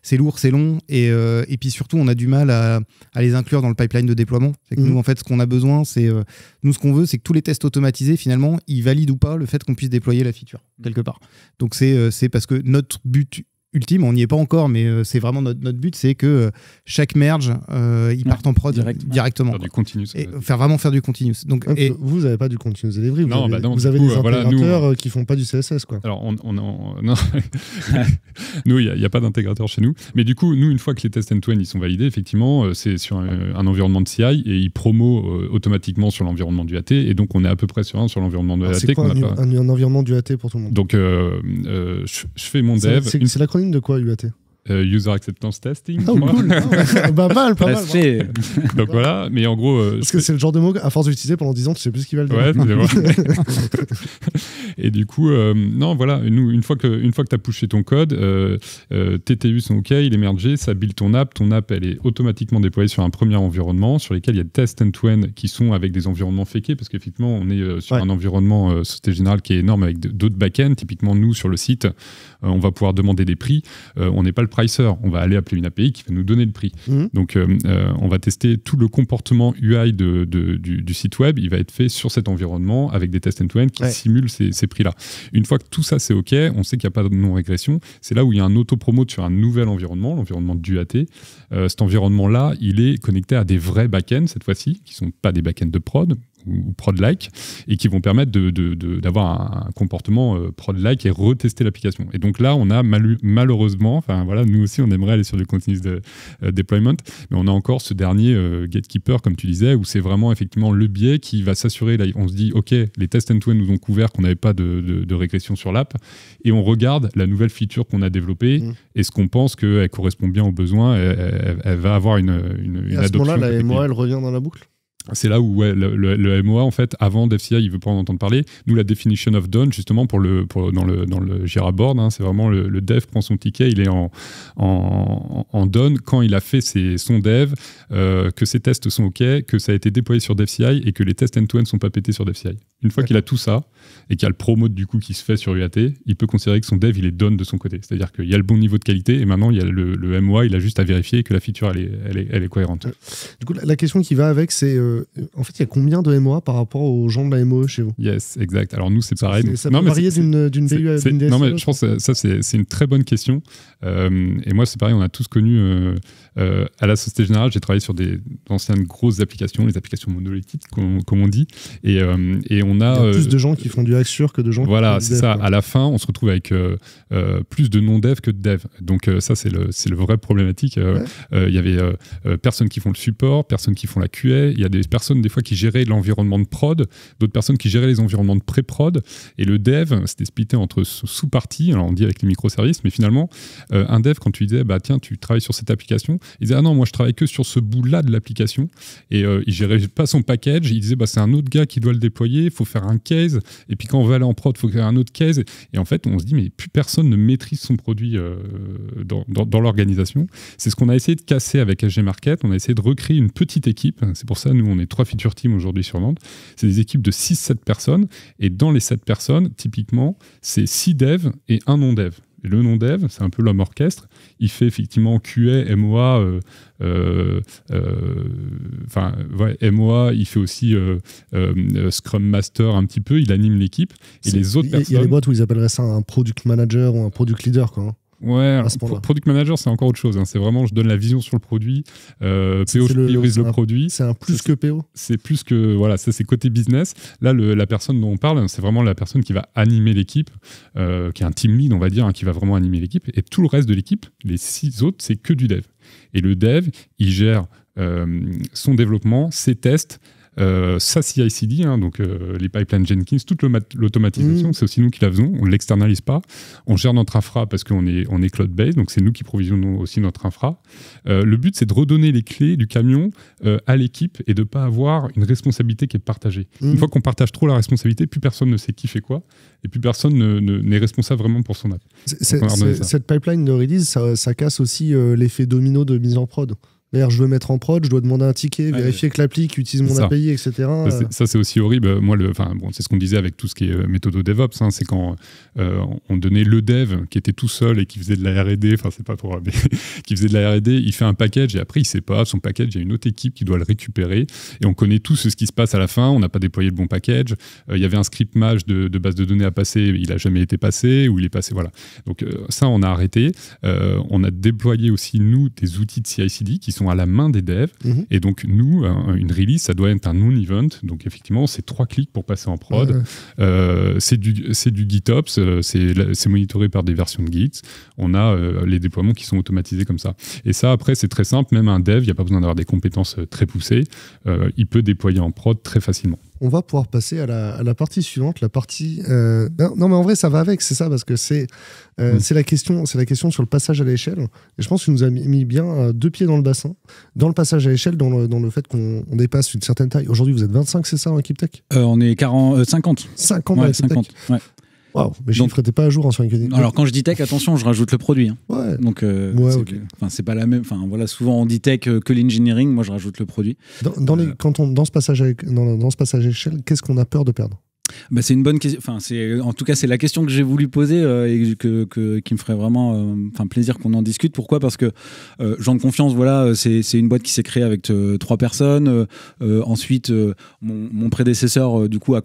c'est, lourd, c'est long et, euh, et puis surtout on a du mal à, à les inclure dans le pipeline de déploiement. C'est que Mm. nous en fait ce qu'on a besoin c'est euh, nous ce qu'on veut c'est que tous les tests automatisés finalement ils valident ou pas le fait qu'on puisse déployer la feature quelque part. Donc c'est, euh, c'est parce que notre but ultime, on n'y est pas encore mais euh, c'est vraiment notre, notre but c'est que euh, chaque merge euh, il Ouais, parte en prod direct. directement. Faire du continuous. Et faire vraiment faire du continuous. Donc, Ouais, et, Vous, n'avez pas du continuous delivery. Vous Non, avez, bah non, vous du avez coup, des voilà, nous, intégrateurs qui font pas du CSS, quoi. Alors, on, on, on- non. nous, il n'y a, pas d'intégrateur chez nous. Mais du coup, nous, une fois que les tests end-to-end ils sont validés, effectivement, c'est sur un, un environnement de CI et ils promo euh, automatiquement sur l'environnement du AT. Et donc, on est à peu près sur un sur l'environnement Alors, AT. C'est quoi un, a pas- un- un environnement du AT pour tout le monde? Donc, euh, euh, je, je fais mon dev, c'est- une- c'est l'acronyme de quoi, UAT euh, User Acceptance Testing. Oh, cool Ah, Bah, mal, pas mal. Fait. donc voilà, mais en gros, euh, Parce que c'est le genre de mot, à force d'utiliser pendant 10 ans, tu sais plus ce qu'il va le dire. Ouais. et du coup, euh, non, voilà, nous, une fois que, une fois que tu as pushé ton code, euh, euh, tes TU sont OK, il est mergé, ça build ton app. Ton app, elle est automatiquement déployée sur un premier environnement sur lequel il y a des tests end-to-end qui sont avec des environnements féqués parce qu'effectivement, on est sur Ouais. un environnement Société Générale qui est énorme avec d'autres backends. Typiquement, nous, sur le site, on va pouvoir demander des prix. On n'est pas le pricer, on va aller appeler une API qui va nous donner le prix. Mhm. Donc, on va tester tout le comportement UI de, de- du, du site web. Il va être fait sur cet environnement avec des tests end-to-end qui Ouais. simulent ces, ces prix-là. Une fois que tout ça c'est OK, on sait qu'il n'y a pas de non-régression. C'est là où il y a un auto-promote sur un nouvel environnement, l'environnement du AT. Euh, cet environnement-là, il est connecté à des vrais backends cette fois-ci, qui ne sont pas des backends de prod ou prod-like, et qui vont permettre d'avoir un, un comportement euh, prod-like et retester l'application. Et donc là, on a malheureusement, enfin voilà, nous aussi, on aimerait aller sur du continuous de- euh, deployment, mais on a encore ce dernier euh, gatekeeper, comme tu disais, où c'est vraiment effectivement le biais qui va s'assurer. Là, on se dit, OK, les tests end-to-end nous ont couvert qu'on n'avait pas de, de- de régression sur l'app, et on regarde la nouvelle feature qu'on a développée, Mm. et ce qu'on pense qu'elle correspond bien aux besoins, elle, elle- elle va avoir une, une, Et à ce moment-là, la MOA, elle revient dans la boucle? C'est là où le, MOA, en fait, avant DevCI, il veut pas en entendre parler. Nous, la definition of done, justement, pour le, dans, le, dans hein, c'est vraiment le, dev prend son ticket, il est en, en, done quand il a fait ses, son dev, euh, que ses tests sont OK, que ça a été déployé sur DevCI et que les tests end-to-end sont pas pétés sur DevCI. Une fois qu'il a tout ça et qu'il y a le promote du coup qui se fait sur UAT, il peut considérer que son dev, il est done de son côté. C'est-à-dire qu'il y a le bon niveau de qualité et maintenant, il y a le, le MOA, il a juste à vérifier que la feature, elle est, elle est, elle est cohérente. Du coup, la- question qui va avec, c'est euh, en fait, il y a combien de MOA par rapport aux gens de la MOE chez vous? Yes, exact. Alors nous, c'est pareil. Donc- Ça peut varier d'une BU à d'une DSI non, mais je pense que ça, c'est une très bonne question. Euh, et moi, c'est pareil, on a tous connu, euh, euh, à la Société Générale, j'ai travaillé sur des anciennes grosses applications, les applications monolithiques, comme, comme on dit. Et, euh, et on Il y a. a euh, plus de gens qui font du Axure que de gens qui voilà, font du c'est dev, ça. quoi. À la fin, on se retrouve avec euh, euh, plus de non-dev que de dev. Donc ça, c'est le, c'est le vrai problématique. Ouais. Il y avait personnes qui font le support, personnes qui font la QA. Il y a des personnes des fois qui géraient l'environnement de prod, d'autres personnes qui géraient les environnements de pré-prod. Et le dev, c'était splitté entre sous- sous-parties. Alors on dit avec les microservices, mais finalement, un dev, quand tu disais, bah tiens, tu travailles sur cette application, il disait, ah non, moi je travaille que sur ce bout-là de l'application. Et il gérait pas son package. Il disait, bah c'est un autre gars qui doit le déployer, faut faire un case. Et puis quand on veut aller en prod, il faut faire un autre case. Et en fait, on se dit, mais plus personne ne maîtrise son produit euh, dans, l'organisation. C'est ce qu'on a essayé de casser avec SG Market. On a essayé de recréer une petite équipe. C'est pour ça, nous, on est trois feature teams aujourd'hui sur Nantes. C'est des équipes de 6-7 personnes. Et dans les 7 personnes, typiquement, c'est 6 devs et un non-dev. Et le non-dev, c'est un peu l'homme orchestre. Il fait effectivement QA, MOA, euh, euh, euh, enfin, ouais, MOA, il fait aussi Scrum Master un petit peu, il anime l'équipe. Et les autres il y a- Il y a personnes. des boîtes où ils appelleraient ça un product manager ou un product leader. Quoi. Hein. Ouais, ce product manager, c'est encore autre chose. hein. C'est vraiment, je donne la vision sur le produit. Euh, PO, je priorise le un- produit. C'est un plus que PO. C'est plus que, voilà, ça c'est côté business. Là, le- la personne dont on parle, c'est vraiment la personne qui va animer l'équipe, euh, qui est un team lead, on va dire, hein, qui va vraiment animer l'équipe. Et tout le reste de l'équipe, les six autres, c'est que du dev. Et le dev, il gère euh, son développement, ses tests, Euh, ça, CI/CD, hein, donc euh, les pipelines Jenkins, toute l'automatisation, Mhm. c'est aussi nous qui la faisons. On ne l'externalise pas. On gère notre infra parce qu'on est, on est cloud-based, donc c'est nous qui provisionnons aussi notre infra. Euh, le but, c'est de redonner les clés du camion à l'équipe et de ne pas avoir une responsabilité qui est partagée. Mhm. Une fois qu'on partage trop la responsabilité, plus personne ne sait qui fait quoi et plus personne ne- ne- n'est responsable vraiment pour son app. Cette pipeline de release, ça, ça casse aussi l'effet domino de mise en prod. D'ailleurs, je veux mettre en prod, je dois demander un ticket, Ouais, vérifier que l'appli utilise mon ça. API, etc. Ça, euh, c'est- aussi horrible. Moi, le, enfin, bon, c'est ce qu'on disait avec tout ce qui est euh, méthode DevOps. hein, c'est quand euh, on donnait le dev qui était tout seul et qui faisait de la R&D. Enfin, c'est pas pour, mais qui faisait de la R&D. Il fait un package et après, il sait pas son package. Il y a une autre équipe qui doit le récupérer et on connaît tous ce qui se passe à la fin. On n'a pas déployé le bon package. Euh, Il y avait un script match de, de base de données à passer. Il a jamais été passé ou il est passé. Voilà. Donc euh, ça, on a arrêté. Euh, on a déployé aussi nous des outils de CI/CD qui sont à la main des devs. Mhm. Et donc, nous, un- une release, ça doit être un non-event. Donc, effectivement, c'est trois clics pour passer en prod. Ouais. Euh, c'est du, c'est du GitOps, euh, c'est monitoré par des versions de Git. On a euh, les déploiements qui sont automatisés comme ça. Et ça, après, c'est très simple. Même un dev, il n'y a pas besoin d'avoir des compétences euh, très poussées. Euh, il peut déployer en prod très facilement. On va pouvoir passer à la, à la partie suivante, la partie. euh, non, non, mais en vrai, ça va avec, c'est ça, parce que c'est euh, Mm. c'est la question, c'est la question sur le passage à l'échelle. Et je pense qu'il nous a mis, mis bien euh, deux pieds dans le bassin, dans le passage à l'échelle, dans le, dans le fait qu'on on dépasse une certaine taille. Aujourd'hui, vous êtes 25, c'est ça, en équipe tech on est 40, euh, 50. 50 dans Ouais, l'équipe tech. 50. ouais. Waouh, mes Donc- chiffres n'étaient pas à jour hein, sur LinkedIn. Alors quand je dis tech, attention, je rajoute le produit. hein. ouais. Donc, euh, Ouais, c'est pas la même. Enfin, voilà, souvent on dit tech euh, que l'engineering. Moi, je rajoute le produit. Dans, dans les, Euh. quand on, dans, ce passage dans, dans ce passage à l'échelle, qu'est-ce qu'on a peur de perdre? Bah, c'est une bonne question. En tout cas c'est la question que j'ai voulu poser euh, et que, qui me ferait vraiment, euh, plaisir qu'on en discute. Pourquoi? Parce que euh, Jean de confiance, voilà, euh, c'est une boîte qui s'est créée avec trois personnes. Ensuite, mon, prédécesseur du coup a,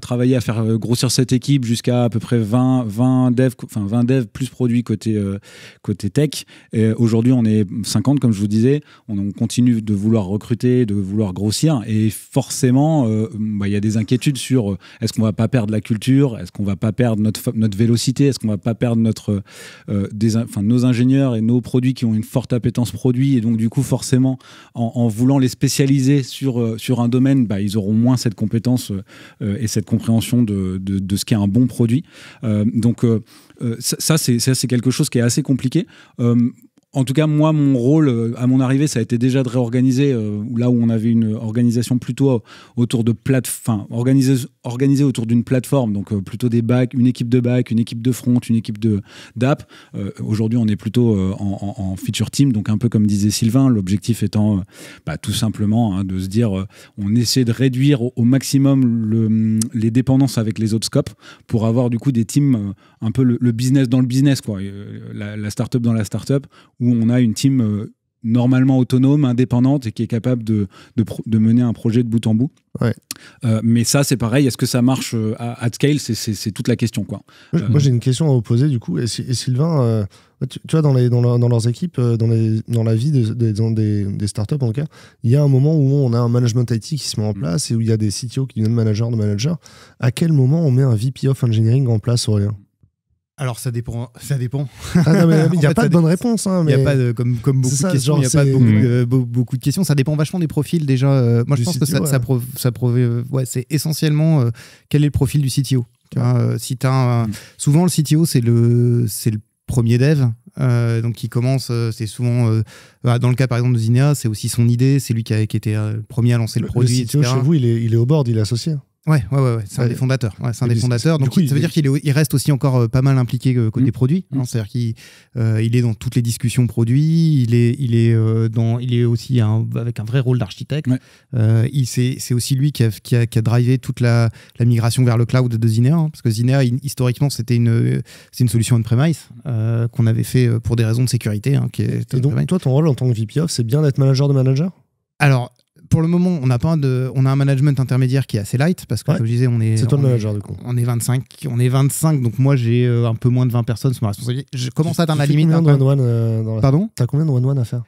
travaillé à faire grossir cette équipe jusqu'à à peu près 20, 20 devs, enfin 20 devs plus produits côté côté tech. Aujourd'hui, on est 50 comme je vous disais. On, on continue de vouloir recruter, de vouloir grossir et forcément, bah, il y a des inquiétudes euh, est-ce qu'on va pas perdre la culture, est-ce qu'on va pas perdre notre, notre vélocité, est-ce qu'on va pas perdre notre, euh, enfin, nos ingénieurs et nos produits qui ont une forte appétence produit et donc du coup forcément en, voulant les spécialiser sur, euh, un domaine, bah, ils auront moins cette compétence euh, et cette compréhension de, ce qu'est un bon produit. Euh, donc euh, euh, ça, c'est quelque chose qui est assez compliqué. En tout cas, moi, mon rôle euh, à mon arrivée, ça a été déjà de réorganiser euh, là où on avait une organisation plutôt euh, autour de plate, enfin organisée autour d'une plateforme, donc plutôt des bacs, une équipe de back, une équipe de front, une équipe de d'app. Aujourd'hui, on est plutôt en, feature team, donc un peu comme disait Sylvain, l'objectif étant bah, tout simplement hein, de se dire, on essaie de réduire au, maximum le- les dépendances avec les autres scopes pour avoir du coup des teams un peu le, business dans le business, quoi, la, la startup dans la startup où on a une team euh, normalement autonome, indépendante et qui est capable de, de, mener un projet de bout en bout. Ouais. Euh, mais ça, c'est pareil. Est-ce que ça marche euh, à, scale C'est- toute la question. Quoi. Moi, Euh, j'ai une question à vous poser du coup. Et, Sy- et Sylvain, euh, tu, tu vois, dans, les, dans, leur- dans leurs équipes, dans, les, dans la vie des, des startups en tout cas, il y a un moment où on a un management IT qui se met en Mm. place et où il y a des CTO qui deviennent manager de manager. À quel moment on met un VP of Engineering en place, Aurélien? Alors ça dépend. Ça dépend. ah, non, mais Il n'y a fait, pas de bonne réponse. Hein, Il n'y mais... a pas de, comme, comme beaucoup ça, de questions, il n'y a pas beaucoup, Mm. beaucoup de questions. Ça dépend vachement des profils déjà. Euh, moi, je Du pense que CTO, ça, ça, ouais. pro- ça pro- euh, ouais, c'est essentiellement euh, quel est le profil du CTO. Tu vois, euh, si t'as un- Mm. Souvent, le CTO, c'est le, c'est le premier dev. euh, donc, qui commence, euh, c'est souvent, euh, bah, dans le cas par exemple de Zinea, c'est aussi son idée, c'est lui qui, a- qui était euh, le premier à lancer le, Le, produit. le CTO etc. chez vous, il est, il est au board, il est associé. Ouais, ouais, ouais, ouais, c'est un des fondateurs. Ouais, c'est un des fondateurs. Donc, coup, ça veut dire qu'il est- il reste aussi encore euh, pas mal impliqué euh, côté Mm. produit. hein. Mm. C'est-à-dire qu'il euh, il est dans toutes les discussions produits. Il est, il est euh, dans, il est aussi un- avec un vrai rôle d'architecte. Ouais. Euh, c'est, aussi lui qui a, qui a, qui a drivé toute la, la migration vers le cloud de Zinea, hein, parce que Zinea, historiquement, c'était une, c'est une solution on-premise qu'on avait fait pour des raisons de sécurité. hein, qui est Et donc, toi, ton rôle en tant que VP of, c'est bien d'être manager de manager? Alors. Pour le moment, on a pas de, on a un management intermédiaire qui est assez light parce que Ouais. comme je disais, on est, C'est toi le on est- manager, du coup. on est 25, on est 25, donc moi j'ai euh, un peu moins de 20 personnes sous ma responsabilité. Je commence à atteindre la Tu limite. Combien de quand même. one-one euh, dans la... Pardon? T'as combien de one-one à faire?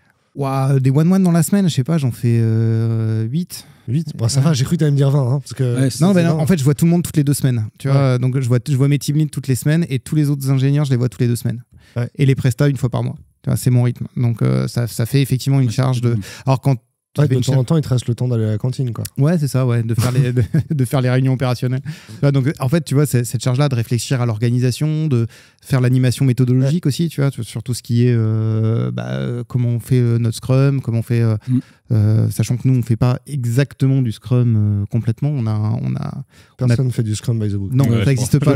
Des one-one dans la semaine, je sais pas, j'en fais euh, 8. 8 bon, Ça Ouais. va, j'ai cru que t'allais me dire 20. Hein, parce que Ouais, Non, ben non, en fait, je vois tout le monde toutes les deux semaines. Tu vois, donc je vois, je vois mes team leads toutes les semaines et tous les autres ingénieurs, je les vois toutes les deux semaines. Ouais. Et les prestats une fois par mois. Tu c'est mon rythme. Donc euh, ça, ça fait effectivement une charge de. Alors quand Ouais, de temps en temps, il te reste le temps d'aller à la cantine, quoi. Ouais, c'est ça, ouais, de faire les, de, de faire les réunions opérationnelles. Donc, en fait, tu vois, cette charge-là de réfléchir à l'organisation, de faire l'animation méthodologique aussi, tu vois, sur tout ce qui est euh, bah, euh, comment on fait euh, notre Scrum, comment on fait, euh, Mm. euh, sachant que nous, on fait pas exactement du Scrum euh, complètement. On a, on a, Personne ne fait du Scrum by the book. non, Ouais, ça n'existe pas.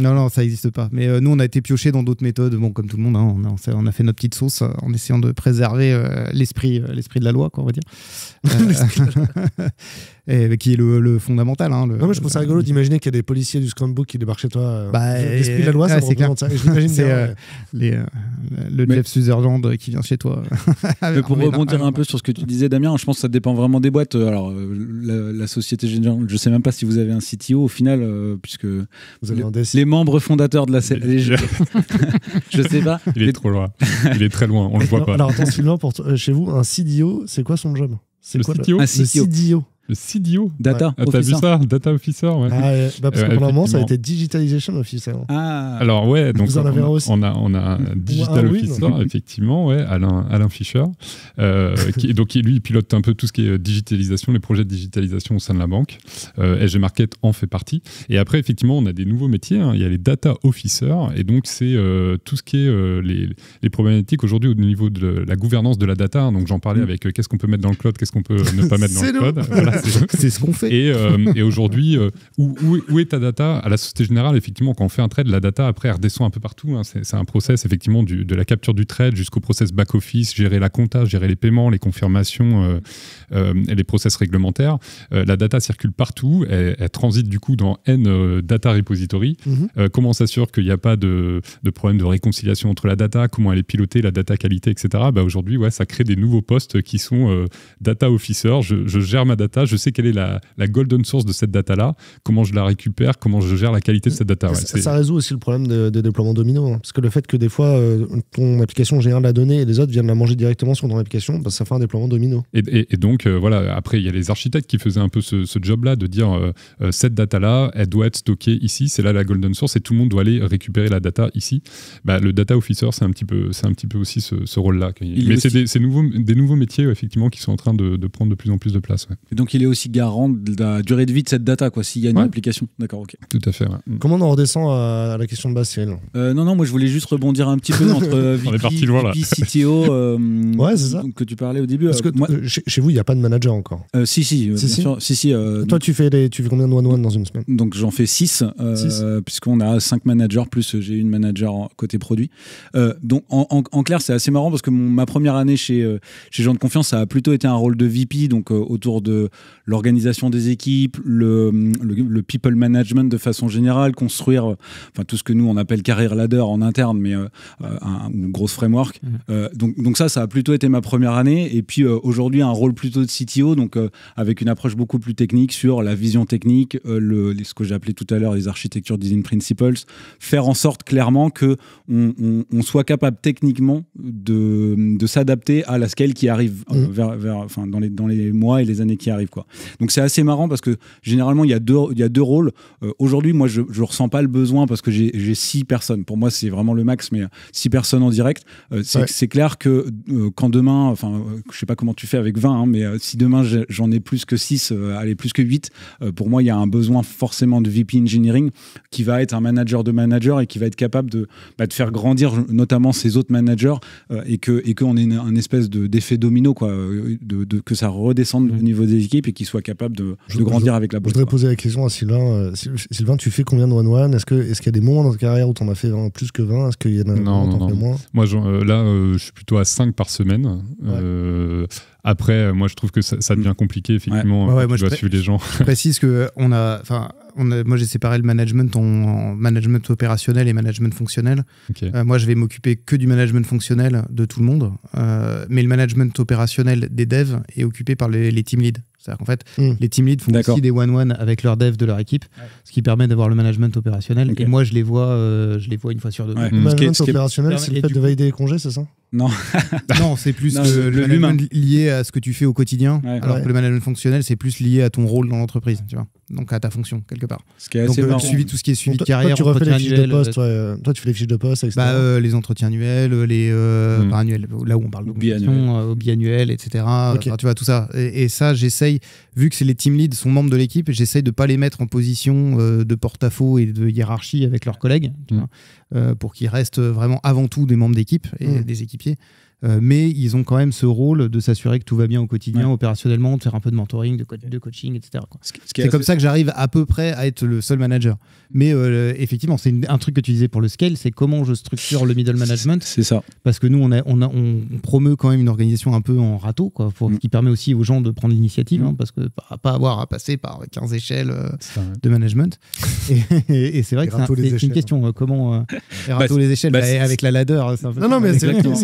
Non, non, ça n'existe pas. Mais euh, nous, on a été pioché dans d'autres méthodes. Bon, comme tout le monde, hein, on, a, on on a fait notre petite sauce en essayant de préserver euh, l'esprit, euh, l'esprit de la loi, quoi, on va dire. Euh, et, qui est le, le fondamental. Hein, le- Non, mais je trouve ça rigolo d'imaginer qu'il y a des policiers du Scrum Book qui débarquent chez toi. euh, Bah, L'esprit de la loi, ça ouais, me c'est clair. représente ça. Et C'est euh, les, euh, le Mais- Jeff Sutherland qui vient chez toi. Mais pour rebondir un peu sur ce que tu disais, Damien, je pense que ça dépend vraiment des boîtes. Alors, euh, la, la Société Générale, je sais même pas si vous avez un CTO au final, euh, puisque Vous avez le- un DSI. les membres fondateurs de la CLG, je, je sais pas. Il est trop loin. Il est très loin, on le voit Non, pas. Alors attends, Sylvain, pour euh, chez vous, un CDO, c'est quoi son job? C'est Le quoi CTO Un Le CTO. CDO. Le CDO Data. Ah, T'as vu officer. ça Data Officer, ouais. Ah, ouais, bah, parce que pendant un moment, ça a été Digitalization Officer. Ah, Alors ouais, donc Vous en avez on, un a, aussi on a on a un digital officer effectivement, ouais, Alain Alain Fischer, euh, qui donc lui il pilote un peu tout ce qui est digitalisation, les projets de digitalisation au sein de la banque. Euh, SG Market en fait partie. Et après effectivement, on a des nouveaux métiers. hein. Il y a les data officers et donc c'est euh, tout ce qui est euh, les, les problématiques aujourd'hui au niveau de la gouvernance de la data. Donc j'en parlais Mm. avec euh, qu'est-ce qu'on peut mettre dans le cloud, qu'est-ce qu'on peut ne pas mettre dans le cloud. Voilà, c'est- ce qu'on fait. et, euh, et aujourd'hui, euh, où, où est- où est ta data? À la Société Générale, effectivement, quand on fait un trade, la data, après, elle redescend un peu partout. hein. C'est un process, effectivement, du- de la capture du trade jusqu'au process back-office, gérer la compta, gérer les paiements, les confirmations euh, et les process réglementaires. La data circule partout. Elle, elle transite, du coup, dans N data repository. Mhm. Comment on s'assure qu'il n'y a pas de, de problème de réconciliation entre la data, comment elle est pilotée, la data qualité, etc. Bah, Aujourd'hui, ouais, ça crée des nouveaux postes qui sont data officer. Je, je gère ma data, je sais quelle est la, la golden source de cette data-là, comment je la récupère, comment je gère la qualité de cette data. Ouais, ça, résout aussi le problème de, de déploiement domino. hein. Parce que le fait que des fois, euh, ton application génère la donnée et les autres viennent la manger directement sur ton application, bah, ça fait un déploiement domino. Et, et- et donc, euh, voilà, après, il y a les architectes qui faisaient un peu ce, ce job-là de dire euh, euh, cette data-là, elle doit être stockée ici, c'est là la golden source et tout le monde doit aller récupérer la data ici. Bah, le data officer, c'est un petit peu, c'est un petit peu aussi ce, ce rôle-là. Mais est c'est aussi- des, nouveaux, des nouveaux métiers, effectivement, qui sont en train de, de prendre de plus en plus de place. ouais. Et donc il est aussi garant de la durée de vie de cette data, quoi, s'il y a une Ouais. application. D'accord, ok. Tout à fait. ouais. Mm. Comment on en redescend à, la question de base, Cyril? Euh, non, non, moi je voulais juste rebondir un petit peu entre euh, On est VP, parti loin, là. VP, CTO, euh, Ouais, c'est ça. que tu parlais au début. Parce que Euh, moi, chez, vous, il n'y a pas de manager encore. euh, si, si, Si, bien si. sûr. Si, si, euh, Toi, tu fais, les, tu fais combien de one-one dans une semaine? Donc j'en fais 6, Six. puisqu'on a 5 managers, plus j'ai une manager côté produit. Euh, donc en, en- en clair, c'est assez marrant parce que mon- ma première année chez, chez Gens de Confiance, ça a plutôt été un rôle de VP, donc euh, autour de l'organisation des équipes, le, le, le people management de façon générale, construire enfin, tout ce que nous on appelle career ladder en interne, mais euh, euh, un, une grosse framework. Mhm. Euh, donc, donc ça, ça a plutôt été ma première année. Et puis euh, aujourd'hui, un rôle plutôt de CTO, donc avec une approche beaucoup plus technique sur la vision technique, le, ce que j'ai appelé tout à l'heure les architectures design principles, faire en sorte clairement que on, on- on soit capable techniquement de, de s'adapter à la scale qui arrive Mhm. vers, vers- enfin, dans, les, dans les mois et les années qui arrivent. Quoi. Donc c'est assez marrant parce que généralement, il y a deux, il y a deux rôles. Euh, aujourd'hui, moi, je ne ressens pas le besoin parce que j'ai six personnes. Pour moi, c'est vraiment le max, mais euh, six personnes en direct. Euh, c'est Ouais. clair que euh, quand demain, enfin, je sais pas comment tu fais avec 20, hein, mais si demain j'en ai plus que 6, allez, plus que 8, euh, pour moi, il y a un besoin forcément de VP Engineering qui va être un manager de manager et qui va être capable de, bah, de faire grandir notamment ses autres managers et que et qu'on ait un espèce de- d'effet domino, quoi, de, de- que ça redescende au niveau des équipes et qu'ils soient capables de, Je- de grandir avec la Je boîte. voudrais quoi. poser la question à Sylvain. Euh, Syl- Sylvain, tu fais combien de one-one? Est-ce que- est-ce qu'il y a des moments dans ta carrière où tu en as fait plus que 20 Est-ce qu'il y en a des Non, moments où non, fais non. moins? Moi, euh, là, euh, je suis plutôt à 5 par semaine. Euh, après, moi, je trouve que ça, ça devient compliqué, effectivement. Ouais, ouais, quand moi, tu je dois pré- suivre les gens. Je précise que on a, enfin, on a, moi j'ai séparé le management en, en management opérationnel et management fonctionnel. Euh, moi, je vais m'occuper que du management fonctionnel de tout le monde, euh, mais le management opérationnel des devs est occupé par les, les team leads. C'est-à-dire qu'en fait, Mm. les team leads font aussi des one-one avec leurs devs de leur équipe, ce qui permet d'avoir le management opérationnel. Et moi, je les vois, euh, je les vois une fois sur deux. Ouais. Le. Ce qui est- management opérationnel, c'est le fait de coup- valider les congés, c'est ça? Non. non, c'est plus Non, le, le- le l'humain. management lié à ce que tu fais au quotidien, Ouais. alors Ouais. que le management fonctionnel, c'est plus lié à ton rôle dans l'entreprise, tu vois. Donc à ta fonction, quelque part. Ce qui est Donc, assez euh, marrant. Suivi, tout ce qui est suivi de toi- carrière, toi, tu refais les fiches de poste, euh, toi, euh, toi, tu fais les fiches de poste, etc. bah, euh, les entretiens annuels, les euh, Mm. pas annuels, là où on parle biannuels. euh, biannuels, etc. Enfin, tu vois tout ça. Et, et ça, j'essaye, vu que c'est les team leads sont membres de l'équipe, j'essaye de pas les mettre en position euh, de porte-à-faux et de hiérarchie avec leurs collègues, tu Mm. vois, euh, pour qu'ils restent vraiment avant tout des membres d'équipe et Mm. des équipiers. Euh, mais ils ont quand même ce rôle de s'assurer que tout va bien au quotidien, Ouais. opérationnellement, de faire un peu de mentoring, de, co- de coaching, etc. Ce ce C'est comme ça que j'arrive à peu près à être le seul manager. Mais euh, effectivement, c'est un truc que tu disais pour le scale, c'est comment je structure le middle management. C'est ça. Parce que nous, on, a, on, a- on promeut quand même une organisation un peu en râteau, quoi, pour, Mm. qui permet aussi aux gens de prendre l'initiative, Mm. hein, parce que pas, pas avoir à passer par 15 échelles euh, de management. et et- et c'est vrai que c'est une question, euh, comment euh, les râteaux, les échelles, bah, bah, avec la ladder, c'est un peu Non, non, mais c'est Exactement.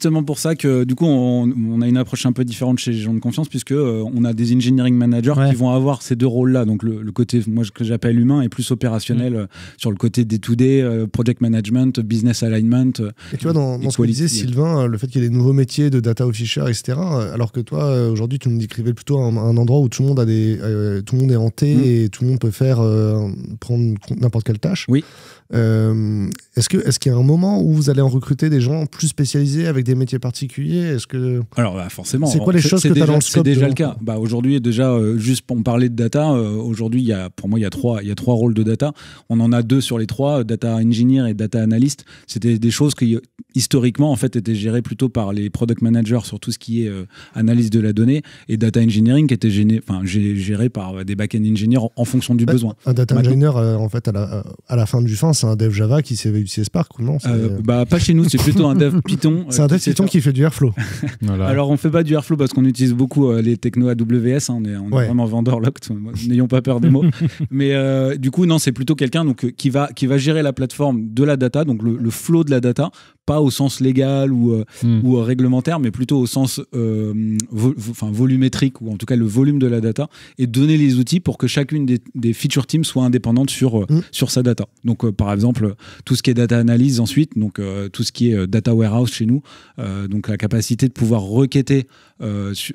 Justement pour ça que du coup on, on a une approche un peu différente chez les gens de confiance puisque euh, on a des engineering managers Ouais. qui vont avoir ces deux rôles là donc le, le côté moi que j'appelle humain est plus opérationnel euh, sur le côté day to day euh, project management business alignment Et tu vois, dans, dans ce que disait. Sylvain, le fait qu'il y ait des nouveaux métiers de data officer, etc., alors que toi, aujourd'hui, tu nous décrivais plutôt un, un endroit où tout le monde a des, euh, tout le monde est hanté Mm. et tout le monde peut faire euh, prendre n'importe quelle tâche. Oui. Euh, est-ce que est-ce qu'il y a un moment où vous allez en recruter des gens plus spécialisés avec des métiers particuliers? Est-ce que alors bah, forcément C'est quoi les choses c'est que t'as déjà- dans le c'est scope déjà de- le cas. Bah aujourd'hui déjà euh, juste pour parler de data euh, aujourd'hui il y a pour moi il y a trois il y a trois rôles de data. On en a deux sur les trois data engineer et data analyst. C'était des choses qui historiquement en fait étaient gérées plutôt par les product managers sur tout ce qui est euh, analyse de la donnée et data engineering qui était gêné, enfin, géré par des back-end engineers en, fonction du besoin. un data Maintenant- engineer, en fait, à la, à la fin du fin, c'est un dev Java qui sait utiliser Spark ou non Euh, bah, pas chez nous, c'est plutôt un dev Python. c'est un euh, dev Python qui fait du Airflow. Voilà. Alors on fait pas du Airflow parce qu'on utilise beaucoup euh, les technos AWS, hein, on est, on est Ouais. vraiment vendor locked, n'ayons pas peur des mots. Mais euh, du coup non, c'est plutôt quelqu'un donc euh, qui va qui va gérer la plateforme de la data, donc le, le flow de la data, pas au sens légal ou euh, Hmm. ou euh, réglementaire, mais plutôt au sens euh, vo- vo- enfin, volumétrique ou en tout cas le volume de la data et donner les outils pour que chacune des, des feature teams soit indépendante sur, euh, Mm. sur sa data. Donc euh, par exemple tout ce qui est data analyse ensuite, donc euh, tout ce qui est data warehouse chez nous, euh, donc la capacité de pouvoir requêter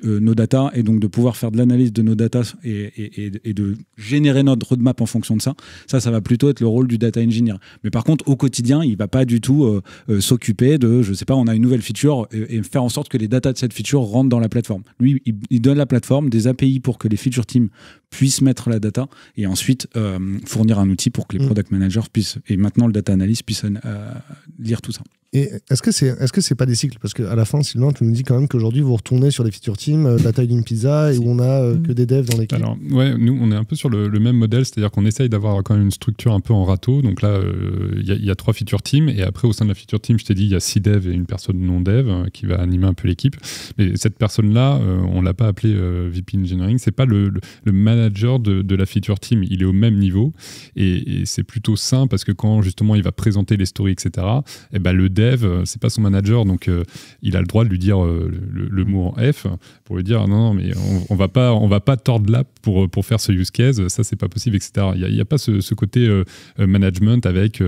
nos data et donc de pouvoir faire de l'analyse de nos data et, et- et- et de générer notre roadmap en fonction de ça. Ça, ça va plutôt être le rôle du data engineer. Mais par contre, au quotidien, il va pas du tout euh, euh, s'occuper de, je sais pas, on a une nouvelle feature et, et faire en sorte que les data de cette feature rentrent dans la plateforme. Lui, il, il donne la plateforme, des API pour que les feature teams puissent mettre la data et ensuite euh, fournir un outil pour que les Mm. product managers puissent, et maintenant le data analyst puisse euh, lire tout ça. Et est-ce que c'est est-ce que c'est pas des cycles? Parce qu'à la fin, Sylvain, tu nous dis quand même qu'aujourd'hui, vous retournez sur les feature teams euh, la taille d'une pizza et où on a euh, que des devs dans l'équipe. Alors, ouais, nous, on est un peu sur le, le même modèle, c'est-à-dire qu'on essaye d'avoir quand même une structure un peu en râteau. Donc là, euh, il y, a- il y a trois feature teams, et après, au sein de la feature team, je t'ai dit, il y a six devs et une personne non dev euh, qui va animer un peu l'équipe. Mais cette personne-là, euh, on l'a pas appelé euh, VP Engineering, c'est pas le, le- le manager de, de la feature team, il est au même niveau, et, et c'est plutôt sain parce que quand justement il va présenter les stories, etc., eh ben, le dev, euh, c'est pas son manager, donc euh, il a le droit de lui dire euh, le, mot en F pour lui dire non, non, mais on, va pas, on va pas tordre l'app pour, pour faire ce use case, ça c'est pas possible, etc. Il n'y a, pas ce, côté management avec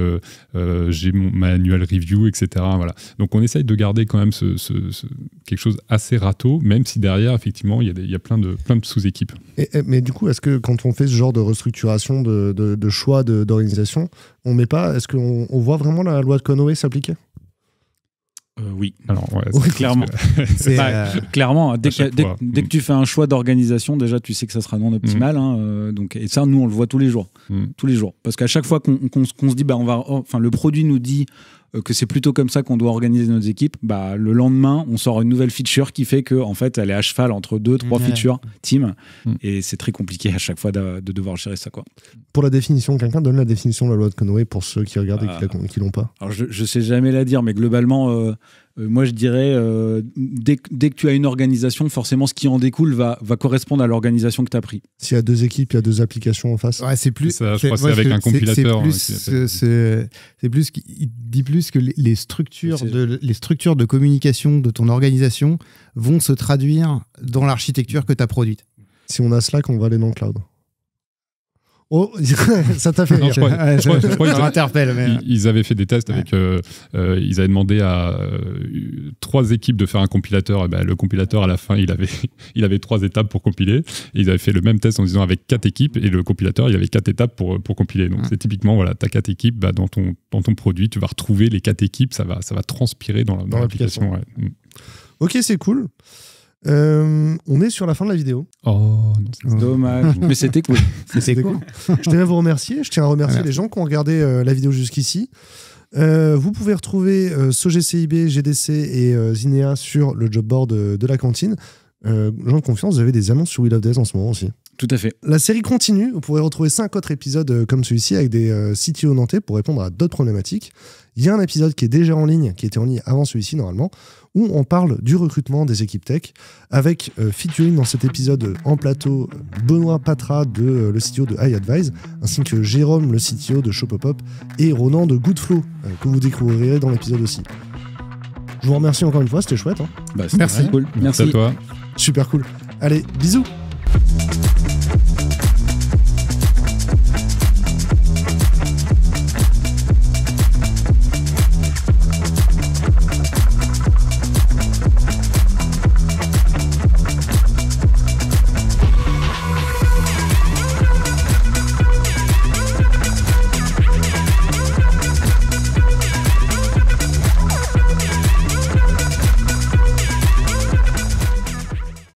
j'ai mon ma annual review, etc. Voilà. Donc on essaye de garder quand même ce, quelque chose assez râteau, même si derrière, effectivement, il y a, plein de, plein de sous-équipes. Mais du coup, est-ce que quand on fait ce genre de restructuration, de, choix d'organisation, on met pas, est-ce qu'on on voit vraiment la loi de Conway s'appliquer? Oui. Alors, ouais, Oui, c'est- clairement. C'est, Bah, euh, Clairement, dès À que, dès, dès que tu fais un choix d'organisation, déjà tu sais que ça sera non optimal. hein, euh, donc, et ça, nous, on le voit tous les jours. Mm. Tous les jours. Parce qu'à chaque fois qu'on qu'on se- dit, bah, on va, oh, enfin, le produit nous dit euh, que c'est plutôt comme ça qu'on doit organiser nos équipes, bah, le lendemain, on sort une nouvelle feature qui fait que en fait, elle est à cheval entre deux, trois Ouais. features team. Mm. Et c'est très compliqué à chaque fois de, de devoir gérer ça. Quoi. Pour la définition, quelqu'un donne la définition de la loi de Conway pour ceux qui regardent et qui Ah. l'ont pas. Alors, je, je sais jamais la dire, mais globalement, euh, euh, moi, je dirais, euh, dès, que- dès que tu as une organisation, forcément, ce qui en découle va, va correspondre à l'organisation que tu as pris. S'il y a deux équipes, il y a deux applications en face. Ouais, c'est plus. Ça, je crois c'est avec un compilateur, C'est plus, hein, c'est- plus il dit plus que les- structures, de, les structures de communication de ton organisation vont se traduire dans l'architecture que tu as produite. Si on a Slack, on va aller dans le cloud. Oh, ça t'a fait Non, rire. je crois- je crois- je crois ça qu'ils a- m'interpelle, mais- Ils, avaient fait des tests avec. euh, euh, ils avaient demandé à euh, trois équipes de faire un compilateur. Et ben, le compilateur, à la fin, il avait, il avait trois étapes pour compiler. Et ils avaient fait le même test en disant avec quatre équipes. Et le compilateur, il avait quatre étapes pour, pour compiler. Donc, c'est typiquement, voilà, tu as quatre équipes. Bah, dans, ton, dans ton produit, tu vas retrouver les quatre équipes. Ça va, ça va transpirer dans, la- dans Dans l'application. ouais. Mm. Ok, c'est cool. Euh, on est sur la fin de la vidéo. Oh, c'est- Dommage. Mais c'était cool. C'était cool. Je tiens à vous remercier. Je tiens à remercier Merci. les gens qui ont regardé euh, la vidéo jusqu'ici. Euh, vous pouvez retrouver euh, SoGCIB, GDC et euh, Zinea sur le job board de la cantine. Euh, gens de confiance, vous avez des annonces sur Wheel of Days en ce moment aussi. Tout à fait. La série continue. Vous pourrez retrouver cinq autres épisodes euh, comme celui-ci avec des euh, CTO nantais pour répondre à d'autres problématiques. Il y a un épisode qui est déjà en ligne, qui était en ligne avant celui-ci normalement, où on parle du recrutement des équipes tech, avec euh, featuring dans cet épisode en plateau Benoît Patra de euh, le CTO de iAdvise, ainsi que Jérôme, le CTO de Shopopop, et Ronan de Goodflow, euh, que vous découvrirez dans l'épisode aussi. Je vous remercie encore une fois, c'était chouette. hein. Bah, c'était Merci. très cool. Merci Merci. à toi. Super cool. Allez, bisous